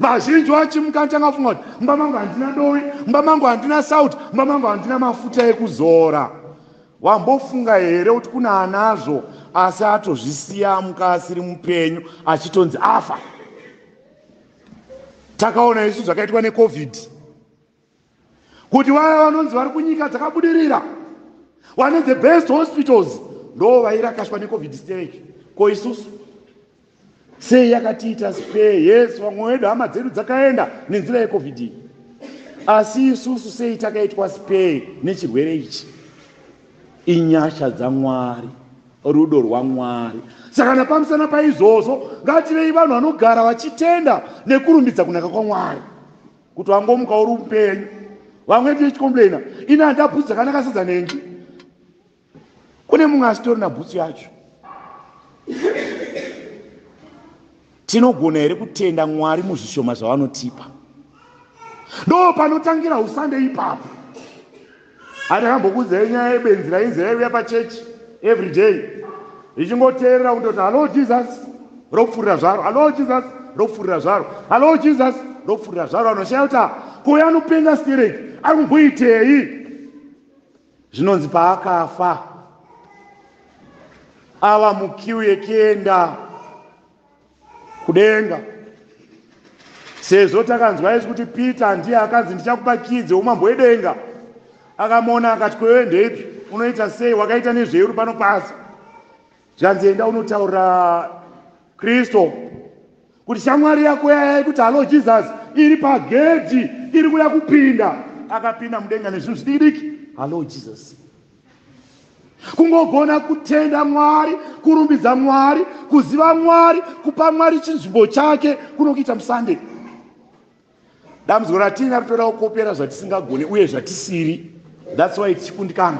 Vazhinji vachimuka anotanga kufunga kuti mumba mangu handina dovi mumba mangu handina sauti mumba mangu handina mafuta ekuzora. Wambofunga here kuti kuna anazvo asi atozvisiya muka asiri mupenyu achitonzi afa. Takaona isu zvakaitwa necovid. Kuti vaya vanonzi vari kunyika dzakabudirira of the best hospitals ndo vairakashwa necovid stage ko isusu? Sei yakatiita spay yes vamwe wedu hama dzedu dzakaenda nenzira yecovid. Iyi asi isusu sei takaitwa spay nechirwere ichi? Inyasha dzamwari rudo rwamwari saka napamusana paizvozvo ngatirei vanhu vanogara vachitenda nekurumbidza kunaka kwamwari kuti wangomuka uri upenyu vamwe tichikomplaina ini handina bhutsu dzakanaka sedzanengi kune mumwe asitori nabhutsu yacho. Tinogona here kutenda mwari muzvishoma zvavanotipa? Ndo panotangira usande ipapo. Handakambokudzai nyaya yebenzi rainzi raiuya pachechi every day. Richingoteerera kundoti hallo jesus rokupfuurira zvaro. Hallo jesus rokupfuurira zvaro. Hallo jesus rokupfuurira zvaro. Anoshaya kuti kuya anopenga stereki ari kumboitei? Zvinonzi paakafa. Ava mukiu yekuenda kudenga. Sezvo takanzwa isi kuti peter ndiye akanzi ndichakupa kidzi umambo wedenga. Akamona akati kwewe ndeipi unoita sei wakaita nezveuri pano pasi. Zvanzi enda unotaurira kristu kuti shamwari yako yayai kuti halo jesus iri pagedhi iri kuda kupinda. Akapinda mudenga nezvinhu zvidiki. Halo jesus. Kungogona kutenda mwari kurumbidza mwari kuziva mwari kupa mwari chinzvimbo chake kunokuita musande. Dambudziko ratini ari toda kukopera zvatisingagoni uye zvatisiri. Thats why tichikundikana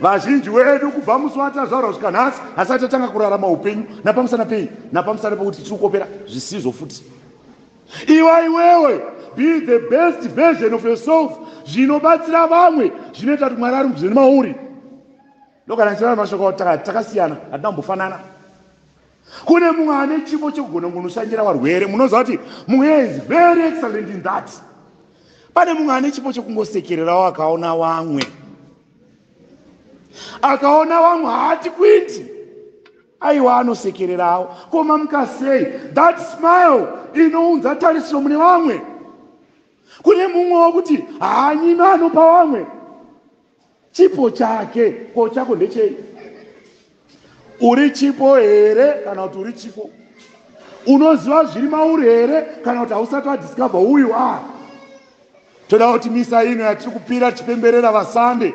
vazhinji wedu kubva musi watazvarwa kusvika nhasi hasati tatanga kurarama upenyu. Napamusana pei napamusana pekuti tiri kukopera zvisizvo futi. Iwa iwewe be the best version of yourself. Zvinobatsira vamwe zvinoita kuti mwari arumbidzwe nemauri. Ndokana chirava mashoko takasiyana hatina kumbofanana. Kune mumwe ane chipo chekugona kunoshandira varwere munoziva kuti mumwe is very excellent in that. Pane mumwe ane chipo chekungosekererawo akaona vamwe akaona vamwe haati kuiti aiwa anosekererawo. Koma mukasei that smile inounza tarisiro mune vamwe. Kune mumwe wokuti haanyima anopa vamwe. Chipo chake ko chako ndechei? Uri chipo here kana kuti uri chipo? Unoziva zviri mauri here kana kuti hausati wadiscovha uyu a toda kuti misa ino yatiri kupira tichipemberera vasande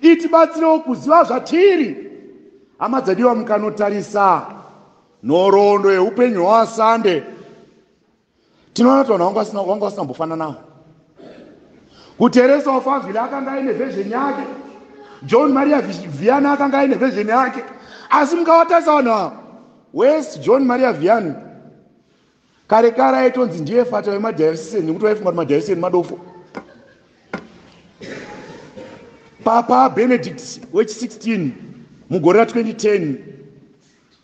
itibatsirewo kuziva zvatiri. Hama dzadiwa mukanotarisa. Nhoroondo yeupenyu hwavasande tinoona kuti vanhu vanga vasinambofana navo kuteresa wafavhili akanga aine vhezheni yake. John maria viana akanga aine vhezheni yake. Asi mukavatarisa vanhu ava west john maria viani kare kare aitonzi ndiye fata wemadhaiosiseni nekuti vaifunga kuti madhaiosiseni madofo papa benedict wechi16 mugore ra2010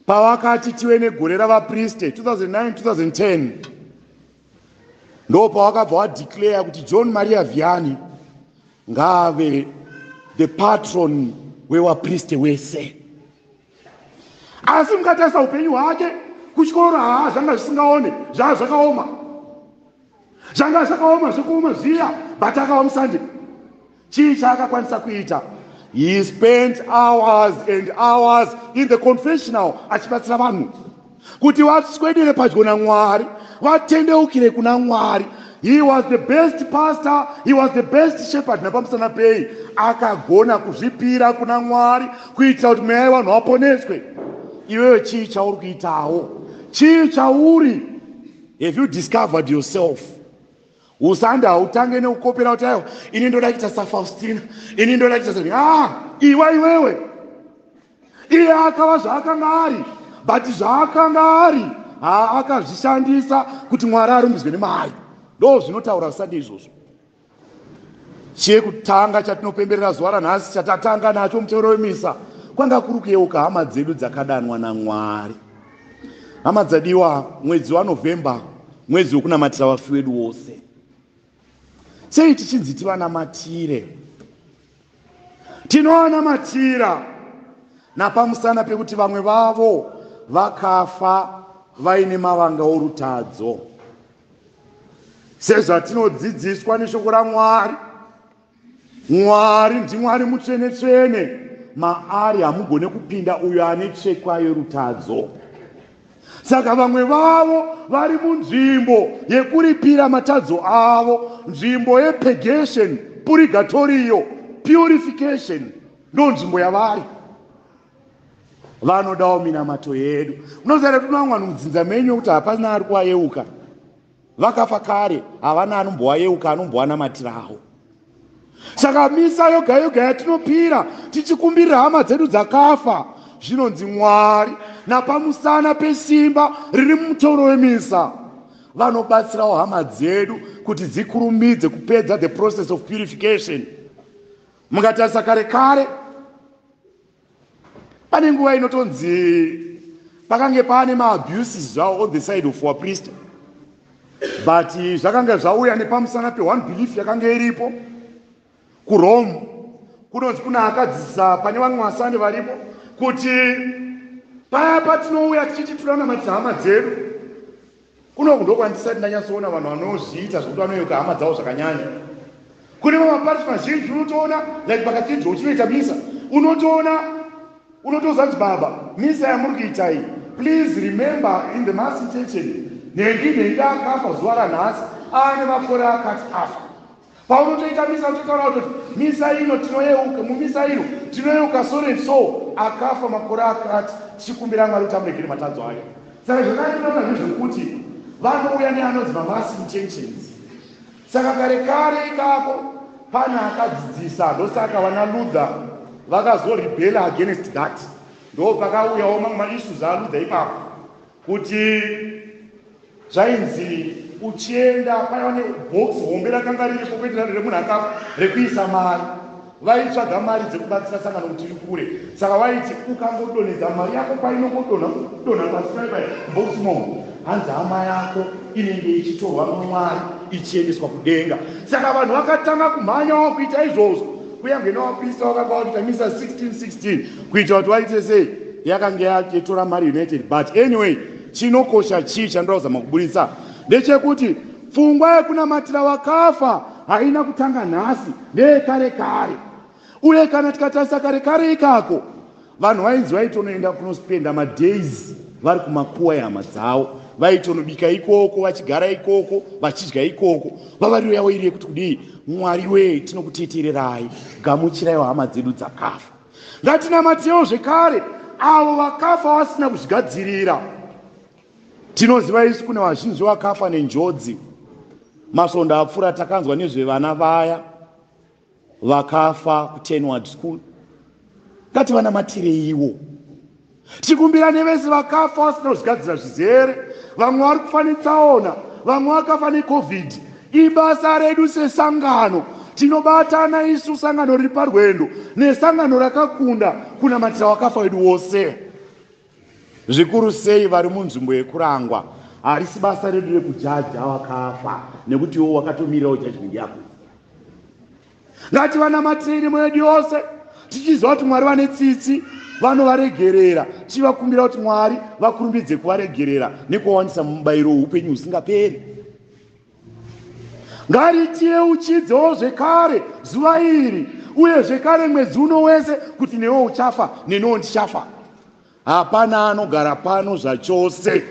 pavakati tive negore ravapriste 2009 ndo pavakabva vadeclare kuti john maria viani ngaave the patron wewapriste wese. Asi mukatarisa upenyu hwake kuchikoro haa zvanga zvisingaone zvaa zvakaoma. Zvanga zvakaoma zvekuoma zviya but akava musande chii chaakakwanisa kuita. He spent hours and hours in the confessional achibatsira vanhu. Kuti vaswedere padyo namwari vatendeukire kuna mwari. He was the best pastor he was the best shepherd napamusana pei. Akagona kuzvipira kuna mwari kuitira kuti mweya yevanhu vaponeswe iwewe chii chauri kuitawo? Chii chauri? Have you discovered yourself usanda hautange nekukopera kuti aiwa ini ndoda kuita safaustina ini ndoda kuita a iwa iwewe. Iye akava zvaakanga ari but zvaakanga ari haakazvishandisa kuti mwari arumbidzwe nemai. Ndo zvinotaura zvisati izvozvo. Chekutanga chatinopemberera zuva ranhasi chatatanga nacho mutero wemisa kwanga kuri kuyeuka hama dzedu dzakadanwa namwari. Hama dzadiwa mwedzi wanovhemba mwedzi wekunamatira vafi wedu wose sei tichinzi tivanamatire tinovanamatira napamusana pekuti vamwe vavo vakafa vaine mavanga orutadzo. Sezvatinodzidziswa neshoko ramwari mwari ndimwari mutsvene tsvene maari hamugone kupinda uyo ane tsvekwa yerutadzo saka vamwe vavo vari munzvimbo yekuripira matadzo avo nzvimbo yepegation purigatorio purification. Ndo nzvimbo yavari. Vanodawo minamato yedu. Unoziva kuti una mwana mudzinza menyu kuti hapana ari kuwayeuka vakafa kare havana anombowayeuka anombowanamatirawo. Saka misa yoga yoga yatinopira tichikumbirira hama dzedu dzakafa zvinonzi mwari napamusana pesimba riri mumutoro wemisa. Vanobatsirawo hama dzedu kuti dzikurumidze kupedza the process of purification. Mukatarisa kare kare. Pane nguva inotonzi pakange paane maabuses zvavo on the side of our priest. But zvakanga zvauya nepamusana peone belief yakanga iripo. Kurome kunonzi kuna akadzidzisa pane vamwe vasande varipo kuti paya patinouya tichichiturana madzihama dzedu. Kunoku ndokwandisati ndanyatsoona vanhu vanozviita zvokuti vanoyeuka hama dzavo zvakanyanya. Kune vamaparisi mazhinji unotoona like pakatidro uchinoita misa unotoona unotozanzi baba misa yamuri kuita iyi. Please remember in the mass intention nhengi nhengi akafa zuva ranhasi aane makore akati afa. Paunotoita misa utotaura kutoti misa ino tinoyeuka mumisa ino tinoyeuka so and so akafa makore akati tichikumbira mwari kuti amuregere matadzo ayo. Saka zvakandinoona nezvekuti vanouya neanonzi mamas intentions saka kare kare ikako pane akadzidzisa ndosaka vana luther vakazoribela against that. Ndo pakauyawo mamwe maissues aluther ipapo kuti zvainzi uchienda paiva nebhox hombe rakanga riripo kuitira remunhu akafa rekuisa mari vaitsvaga mari dzekubatsira sangano kuti iri kure. Saka vaiti ukangodonhedza mari yako kwainongodonha pasi paipai box mo hanzi hama yako inenge ichitorwa nomwari ichiendeswa kudenga. Saka vanhu vakatanga kumhanyawo kuita izvozvo. Kunyange navaprista vakanga vakuita misa 1616 kuita kuti vaite sei? Yakanga yatora mari united but anyway chinokosha chii chandira kuzama kuburitsa ndechekuti pfungwa yekunamatira vakafa haina kutanga nhasi ndeyekare kare uye kana tikatarisa kare kare ikako vanhu vainzi vaitonoenda kunospenda madays vari kumakuwa ehama dzavo. Vaitonobika ikoko vachigara ikoko vachidya ikoko. Vavariro yavo iri yekuti kudii? Mwari wee tinokutetererai. Gamuchiraiwo hama dzedu dzakafa. Ngatinamatirewo zvekare avo vakafa vasina kuzvigadzirira. Tinoziva isu kune vazhinji vakafa nenjodzi. Masvondo apfuura takanzwa nezvevana vaya vakafa kutenward school. Ngativanamatiriiwo tichikumbira nevese vakafa vasina kuzvigadzira zvizere. Vamwe vari kufa netsaona vamwe vakafa necovid ibasa redu sesangano tinobatana isu sangano riri parwendo nesangano rakakunda kunamatira vakafa vedu wose zvikuru sei vari munzvimbo yekurangwa? Harisi basa redu rekujaja vakafa nekuti iwo wakatomirirawo jajmendi yako ngativanamatiri mwedu yose tichiziva kuti mwari vane tsitsi vanovaregerera. Tichivakumbira kuti mwari vakurumbidze kuvaregerera nekuvawanisa mubayiro weupenyu husingaperi. Ngaritiyeuchidzewo zvekare zuva iri uye zvekare mwedzi uno wese kuti newo uchafa nenowo ndichafa. Hapana anogara pano zvachose.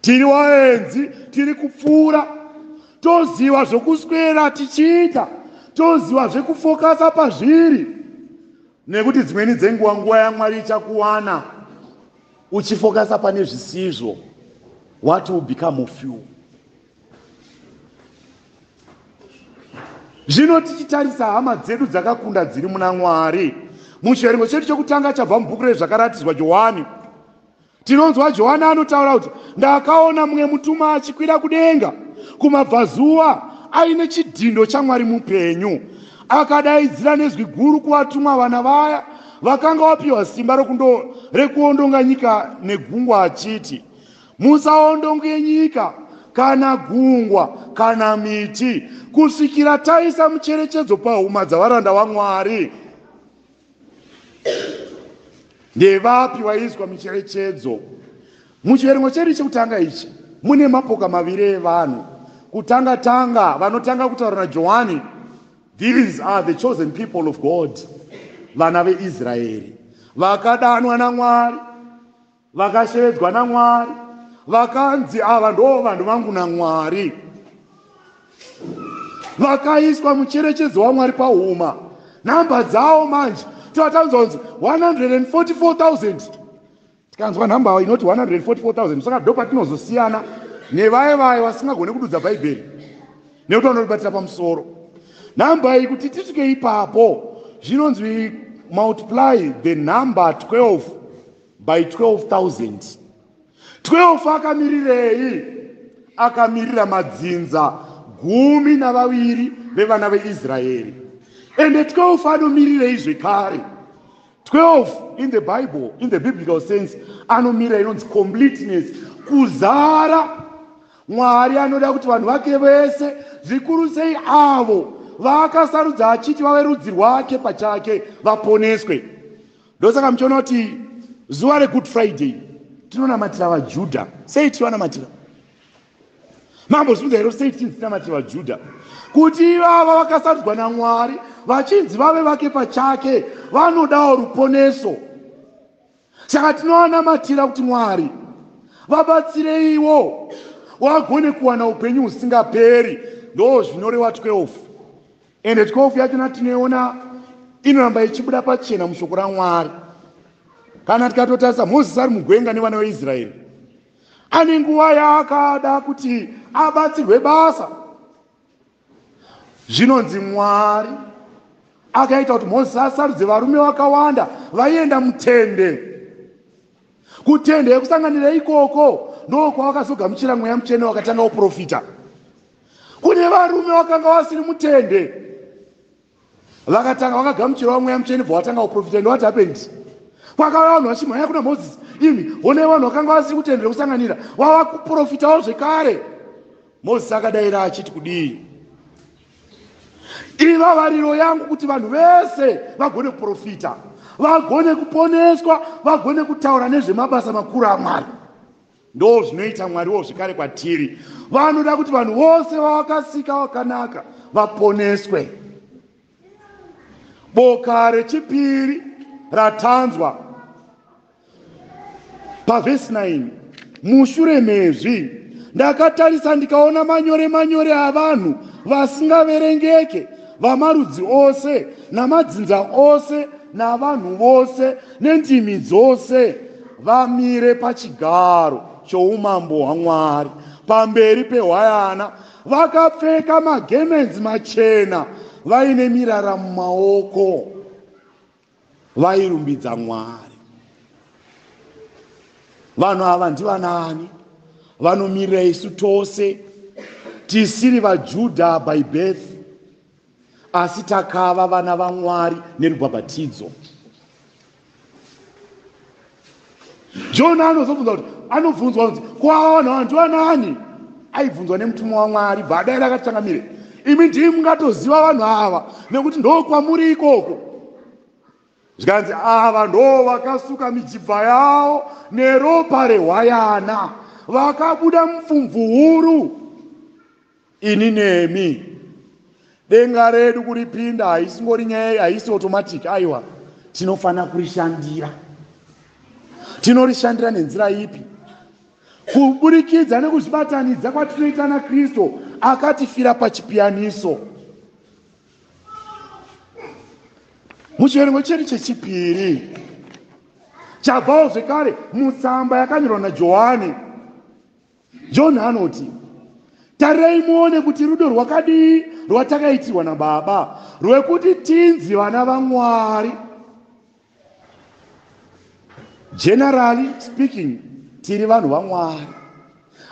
Tiri waenzi tiri kupfuura. Toziva zvokuswera tichiita toziva zvekufokasa pazviri. Nekuti dzimweni dzenguva nguva yamwari ichakuwana uchifokasa pane zvisizvo what will become of you zvino tichitarisa hama dzedu dzakakunda dziri muna mwari muchiverengo chedu chokutanga chabva mubhuku rezvakaratidzwa johani. Tinonzwa johani anotaura kuti ndakaona mumwe mutuma achikwira kudenga kumabvazuva aine chidhindo chamwari mupenyu. Akadaidzira nezwi guru kuvatumwa vana vaya vakanga vapiwa simba rekuondonga nyika negungwa achiti musaondonge nyika kana gungwa kana miti kusvikira taisa mucherechedzo pahuma dzavaranda vamwari. Ndevapi vaiswa micherechedzo? Muchiverengo chedu chekutanga ichi mune mapoka maviri evanhu kutanga tanga vanotanga kutaura najohani these are the chosen people of god vana veisraeri vakadanwa namwari vakashevedzwa namwari vakanzi ava ndo vanhu vangu namwari vakaiswa mucherechedzo wamwari pahuma. Nhamba dzavo manje tivatanzwa kunzi 144000 tikanzwa nhamba inoti 144000 saka ndo patinozosiyana nevaye vaye vasingagone kududza bhaibheri nekuti vanoribatira pamusoro. Nhamba iyi kuti tisvike ipapo. Zvinonzwi multiply the number 12 by 12000 12 akamirirei akamirira madzinza gumi navaviri vevana veisraeri. Ende 12 anomirirei zvekare 12 in the bible in the biblical sense anomirira inonzi completeness kuzara mwari anoda kuti vanhu vake vese zvikuru sei avo vaakasarudza achiti vave rudzi rwake pachake vaponeswe. Ndosaka muchiona kuti zuva regood friday tinonamatira vajudha sei tivanamatira mambozvibvunza hero sei tichizinamatira vajudha kuti ivava vakasarudzwa namwari vachinzi vave vake pachake vanodawo ruponeso. Saka tinovanamatira kuti mwari vabatsireiwo wagone kuwana upenyu husingaperi. Ndo zvinoreva 12 ende 12 yachona tinoiona inoramba ichibuda pachena mushoko ramwari. Kana tikatotarisa mozisi ari mugwenga nevana veisraeri. Ane nguva yaakada kuti abatsirwe basa. Zvinonzi mwari akaita kuti mozisi asarudze varume vakawanda vaienda mutende. Kutende yekusanganira ikoko ndokwavakazogamuchira mweya mutsvene wakatanga uprofita kune varume vakanga vasiri mutende. Vakatanga vakagamuchirawo mweya mutsvene bva watanga uprofita ndowati hapendi kwakauya vanhu vachimhanya kuna mozisi imi one vanhu vakanga vasiri kutendere kusanganira vava kuprofitawo zvekare? Mozisi akadayira achiti kudii? Iva variro yangu kuti vanhu vese vagone kuprofita vagone kuponeswa vagone kutaura nezvemabasa makuru amwari ndo zvinoita mwariwo zvekare kwatiri. Vanoda kuti vanhu vose vavakasika vakanaka vaponeswe. Boka rechipiri ratanzwa. Pavhesi 9 mushure mezvi ndakatarisa ndikaona manyore manyore avanhu vasingaverengeke vamarudzi ose namadzinza ose navanhu vose nendimi dzose vamire pachigaro choumambo hwamwari pamberi pehwayana vakapfeka magemenzi machena vaine mirara mumaoko vairumbidza mwari. Vanhu ava ndivanani vanomirira isu tose tisiri vajudha by birth asi takava vana vamwari nerubhabhatidzo. Jona anozobvunza kuti anobvunzwa kunzi kwava vanhu ava ndivanani aibvunzwa nemutumwa wamwari bhadaira akatsangamire imi ndii mungatoziva vanhu ava nekuti ndokwamuri ikoko. Zvikanzi ava ndo vakasuka mijibva yavo neropa rehwayana vakabuda mupfumvu huru. Ini nemi denga redu kuripinda haisingori nyaya haisi automatic aiwa tinofanira kurishandira. Tinorishandira nenzira ipi kuburikidza nekuzvibatanidza kwatinoita nakristu akatifira pachipiyaniso. Muchiverengo chedu chechipiri chabvawo zvekare mutsamba yakanyorwa najohani. John anoti tarirei muone kuti rudo rwakadii rwatakaitirwa nababa rwekuti tinzi vana vamwari generally speaking tiri vanhu vamwari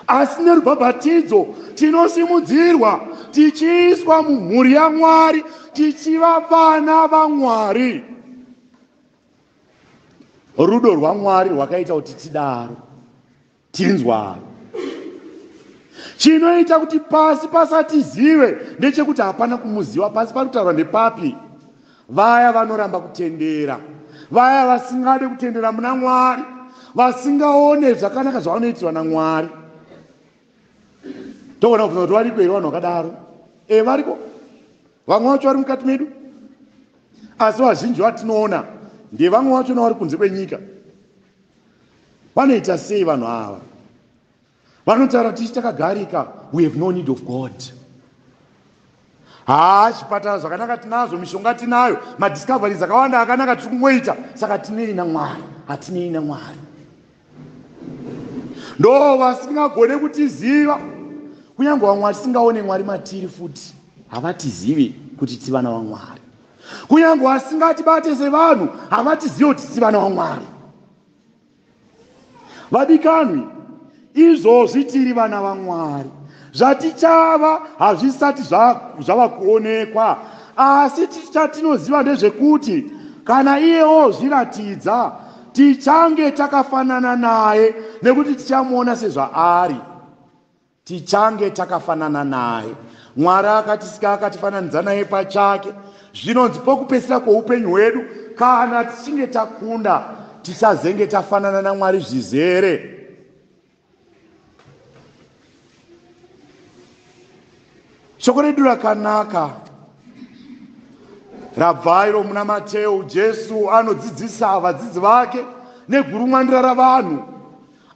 asi nerubhabhatidzo tinosimudzirwa tichiiswa mumhuri yamwari tichiva vana vamwari rudo rwamwari rwakaita kuti tidaro tinzwaro chinoita kuti pasi pasatizive ndechekuti hapana kumuziva pasi pari kutaurwa ndepapi vaya vanoramba kutendera vaya vasingade kutendera muna mwari vasingaone zvakanaka zvavanoitirwa namwari. Toona kubvunza kuti variko here vanhu vakadaro. E variko? Vamwe vacho vari mukati medu? Asi vazhinji vatinoona ndevamwe vacho navari kunze kwenyika. Vanoita sei vanhu ava? Vanotaura tichi takagarika we have no need of god. Haa chipatara zvakanaka tinazvo mishonga tinayo madiscoveries akawanda akanaka tiri kungoita. Saka tinei namwari? Hatinei namwari ndo vasingagone kutiziva. Kunyange vamwari tisingaone mwari matiri futi havatizivi kuti tivana vamwari kunyange vasingatibate sevanhu havatizivi kuti tivana vamwari vadikanwi izvozvi tiri vana vamwari zvatichava hazvisati zvava kuonekwa asi chatinoziva ndezvekuti kana iyewo zviratidza tichange takafanana naye nekuti tichamuona sezvaari tichange takafanana naye. Mwari akatisika akatifananidza naye pachake. Zvinonzi pokupedzisira kweupenyu hwedu kana tichinge takunda tichazenge tafanana namwari zvizere. Shoko redu rakanaka rabvairo muna mateo jesu anodzidzisa vadzidzi vake negurumwandira ravanhu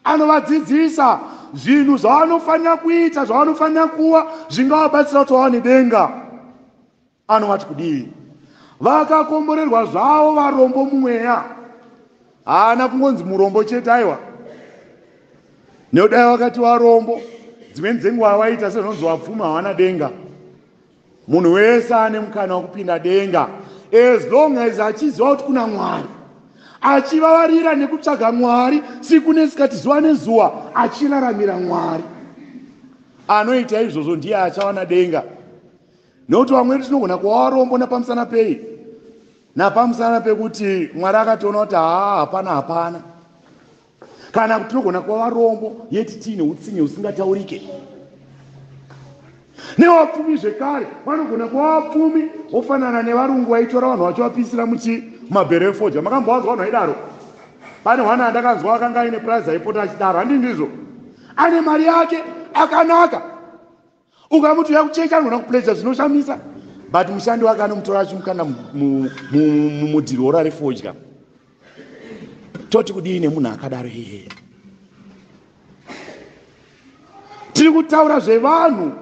anovadzidzisa zvinhu zvavanofanira kuita zvavanofanira kuva zvingavabatsira kuti vawane denga. Anovati kudii? Vakakomborerwa zvavo varombo mumweya. Haana kungonzi murombo chete aiwa. Nekudai vakati varombo dzimweni dzenguva vaita sezvinonzi vapfumi havana denga munhu wese ane mukana wekupinda denga as long as achiziva kuti kuna mwari achivavarira nekutsvaga mwari siku nesikati zuva nezuva achiraramira mwari. Anoita izvozvo ndiye achawana denga. Nekuti vamwe vedu tinogona kuva varombo napamusana pei? Napamusana pekuti mwari akatoona kuti haa hapana hapana. Kana tinogona kuva varombo yeti tiine utsinye husingataurike nevapfumi zvekare vanogona kuva vapfumi vofanana nevarungu vaitora vanhu vachivapisira mumabherefoja makambowanzwa vanhu vaidaro. Pane hwana andakanzwa akanga aine purazi aipota achidaro. Handi ndizvo. Ane mari yake akanaka. Ukamuti uya kuchecha anogona kupleja zvinoshamisa. But mushandi wake anomutora achimukanda mumudhirora refodya. Toti kudii nemunhu akadaro iyeye tiri kutaura zvevanhu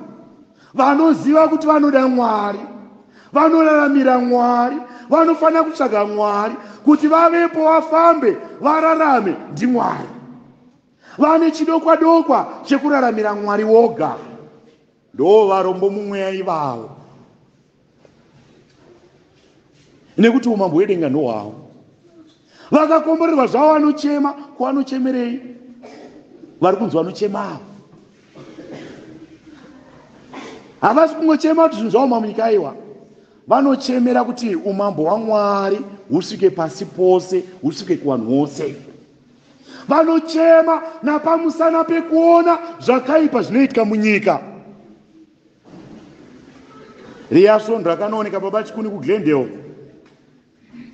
vanoziva kuti vanoda mwari vanoraramira mwari vanofanira kutsvaga mwari kuti vavepo vafambe vararame ndimwari vane chidokwa dokwa chekuraramira mwari woga. Ndo varombo mumweya ivavo. Nekuti umambo hwedenga ndohwavo vakakomborerwa zvavo vanochema kuvanochemerei vari kunzi vanochemavo havasi kungochema kuti zvinhu zvavo munyika aiwa. Vanochemera kuti umambo hwamwari husvike pasi pose husvike kuvanhu vose. Vanochema napamusana pekuona zvakaipa zvinoitika munyika. Riyasvondo rakanooneka baba chikuni kuglendale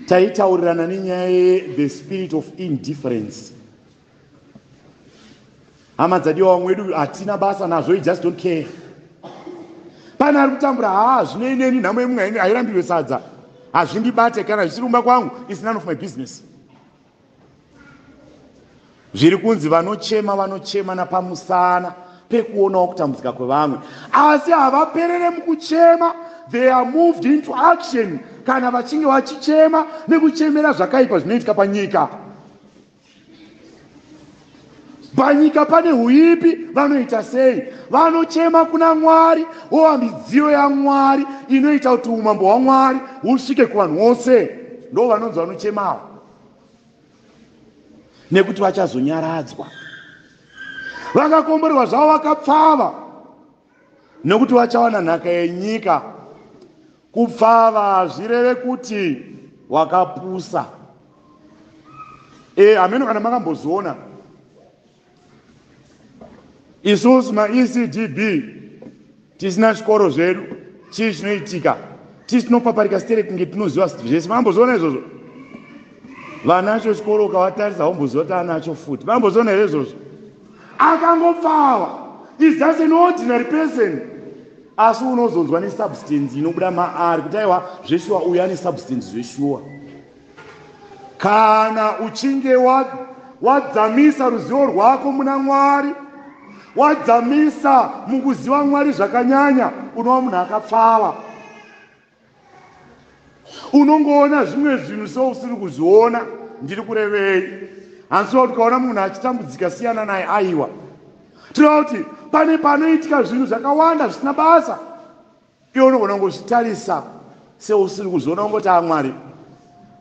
taitaurirana nenyaya yethe spirit of indifference. Hama dzadiwa vamwe wedu hatina basa nazvo i just don't care pane ari kutambura haa zvino ineni nhamo yemumwe hairambirwe sadza hazvindibate kana zvichirumba kwangu is none of my business. Zviri kunzi vanochema vanochema napamusana pekuonawo kutambudzika kwevamwe. Asi havaperere mukuchema. They are moved into action. Kana vachinge vachichema nekuchemera zvakaipa zvinoitika panyika panyika pane uipi vanoita sei? Vanochema kuna mwari ova midziyo yamwari inoita kuti umambo hwamwari husvike kuvanhu vose. Ndo vanonzi vanochemawo. Nekuti vachazonyaradzwa. Vakakomborerwa zvavo vakapfava. Nekuti vachawana nhaka yenyika. Kupfava hazvireve kuti wakapusa e hameno kana makambozoona isusu maecdb tisina zvikoro zvedu chii zvinoitika tii tinopaparika sitere kunge tinoziva zvese? Mambozoona izvozvo? Vanacho chikoro ukavatarisa wamboziva kuti anacho futi. Mambozoona here izvozvo? Akangopfava is just an ordinary person? Asi unozonzwa nesubstance inobuda maari kuti aiwa zveshuwa uyu ane substance zveshuwa. Kana uchinge wadzamisa ruzivo rwako muna mwari wadzamisa mukuziva mwari zvakanyanya unova munhu akapfava. Unongoona zvimwe zvinhu seusiri kuzviona ndiri kurevei. Hansiwa kuti ukaona munhu achitambudzika siyana naye aiwa. Tirova kuti pane panoitika zvinhu zvakawanda zvisina basa iwe unogona kungozvitarisa seusiri kuzviona ungoti amwari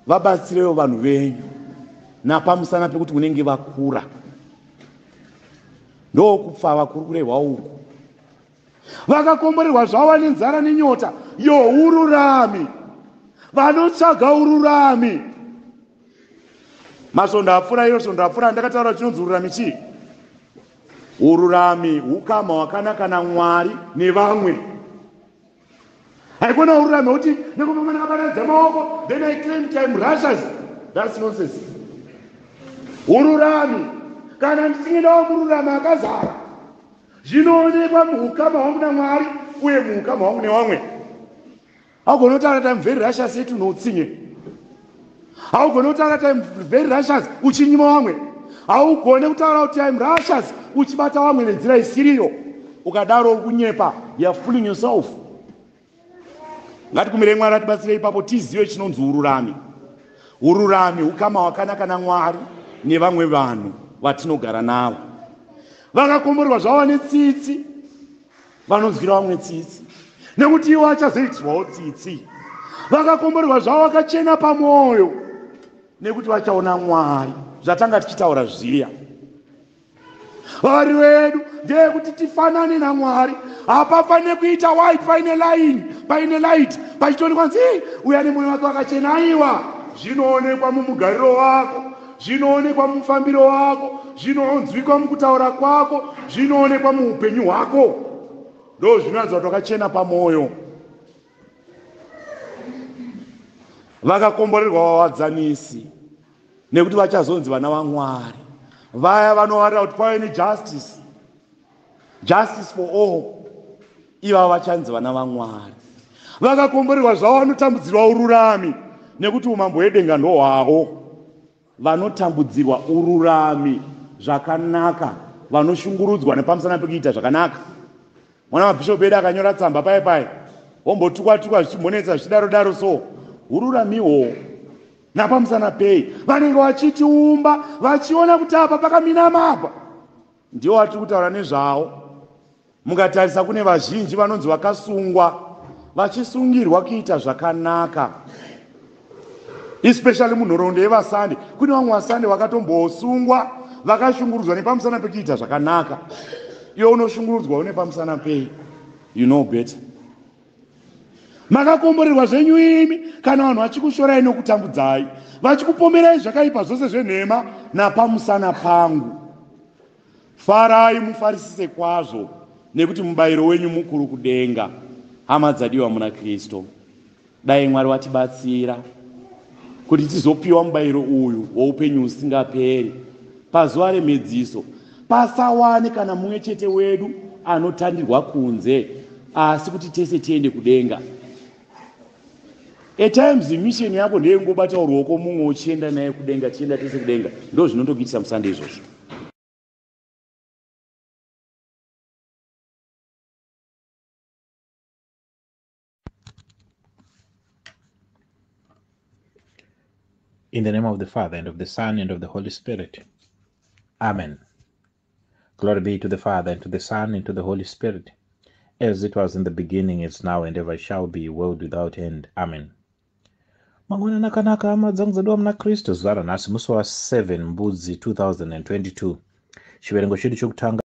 vabatsirewo vanhu venyu napamusana pekuti unenge vakura ndokupfava kuri kurehwa uku. Vakakomborerwa zvavo nenzara nenyota yo ururami. Vanotsvaga ururami. Masvondo apfuura iyo svondo apfuura ndakataura chinonzi ururami chii ururami ukama hwakanaka namwari nevamwe. Haikona ururami hwekuti nekupama ndakabatanidza maoko then i claim time russias thats nonsense. Ururami kana ndichingedawo mururami akazara zvinoonekwa muukama hwangu namwari uye muukama hwangu nevamwe haugoni kutaura time very russias yetunotsinye haugoni kutaura time very russias uchinyima vamwe haugone kutaura kuti im russias uchibata vamwe nenzira isiriyo. Ukadaro uri kunyepa youare fooling yourself. Ngatikumirei mwari atibatsire ipapo tizive chinonzi ururami. Ururami ukama hwakanaka namwari nevamwe vanhu vatinogara navo. Vakakomborerwa zvavo netsitsi vanonzwira vamwe tsitsi. Nekuti ivo achazoitirwawo tsitsi. Vakakomborerwa zvavo vakachena pamwoyo nekuti vachaona mwari. Zvatanga tichitaura zviya. Vari vedu ndeyekuti tifanane namwari hapafanire kuita white paine line paine light. Pachitoonekwa nzi uya nemwoyo wake wakachena aiwa. Zvinoonekwa mumugariro wako zvinoonekwa mumufambiro wako zvinonzwikwa mukutaura kwako zvinoonekwa muupenyu hwako. Ndo zvinoratidza kuti wakachena pamwoyo vakakomborerwa vawadzanisi nekuti vachazonzi vana vamwari. Vaya vanovarira kuti pave nejustice justice for all. Ivava vachanzi vana vamwari. Vakakomborerwa zvavo vanotambudzirwa ururami nekuti umambo hwedenga ndohwavo vanotambudzirwa ururami zvakanaka vanoshungurudzwa nepamusana pekuita zvakanaka. Mwana mabhishopu edu akanyora tsamba pai pai wombotukwa tukwa zvichimbonetsa zvichidaro daro so ururamiwo napamusana pei. Vanenge vachitiumba vachiona kuti apa pakaminama apa ndiwo vatiri kutaura nezvavo mukatarisa kune vazhinji vanonzi vakasungwa vachisungirwa kuita zvakanaka especially munhoroondo yevasande kune vamwe vasande vakatombosungwa vakashungurudzwa nepamusana pekuita zvakanaka. Iwe unoshungurudzwa une pamusana pei? You know better. Makakomborerwa zvenyu imi kana vanhu vachikushorai nokutambudzai vachikupomerai zvakaipa zvose zvenhema napamusana pangu. Farai mufarisise kwazvo nekuti mubayiro wenyu mukuru kudenga. Hama dzadiwa muna kristu dai mwari vatibatsira kuti tizopiwa mubayiro uyu woupenyu husingaperi. Pazuva remedziso pasawane kana mumwe chete wedu anotandirwa kunze asi kuti tese tiende kudenga. Atimes misheni yako ndeyengobata ruoko mumwe uchienda naye kudenga tichienda tese kudenga. Ndo zvinondokuitisa musande izvozvo In the name of the Father, and of the Son, and of the Holy Spirit. Amen. Glory be to the Father, and to the Son, and to the Holy Spirit, as it was in the beginning, is now, and ever shall be, world without end. Amen. mangwanani akanaka hama dzangu dzadiwa muna kristu zuva ranhasi musi wa7 mbudzi 2022 chiverengo chedu chokutanga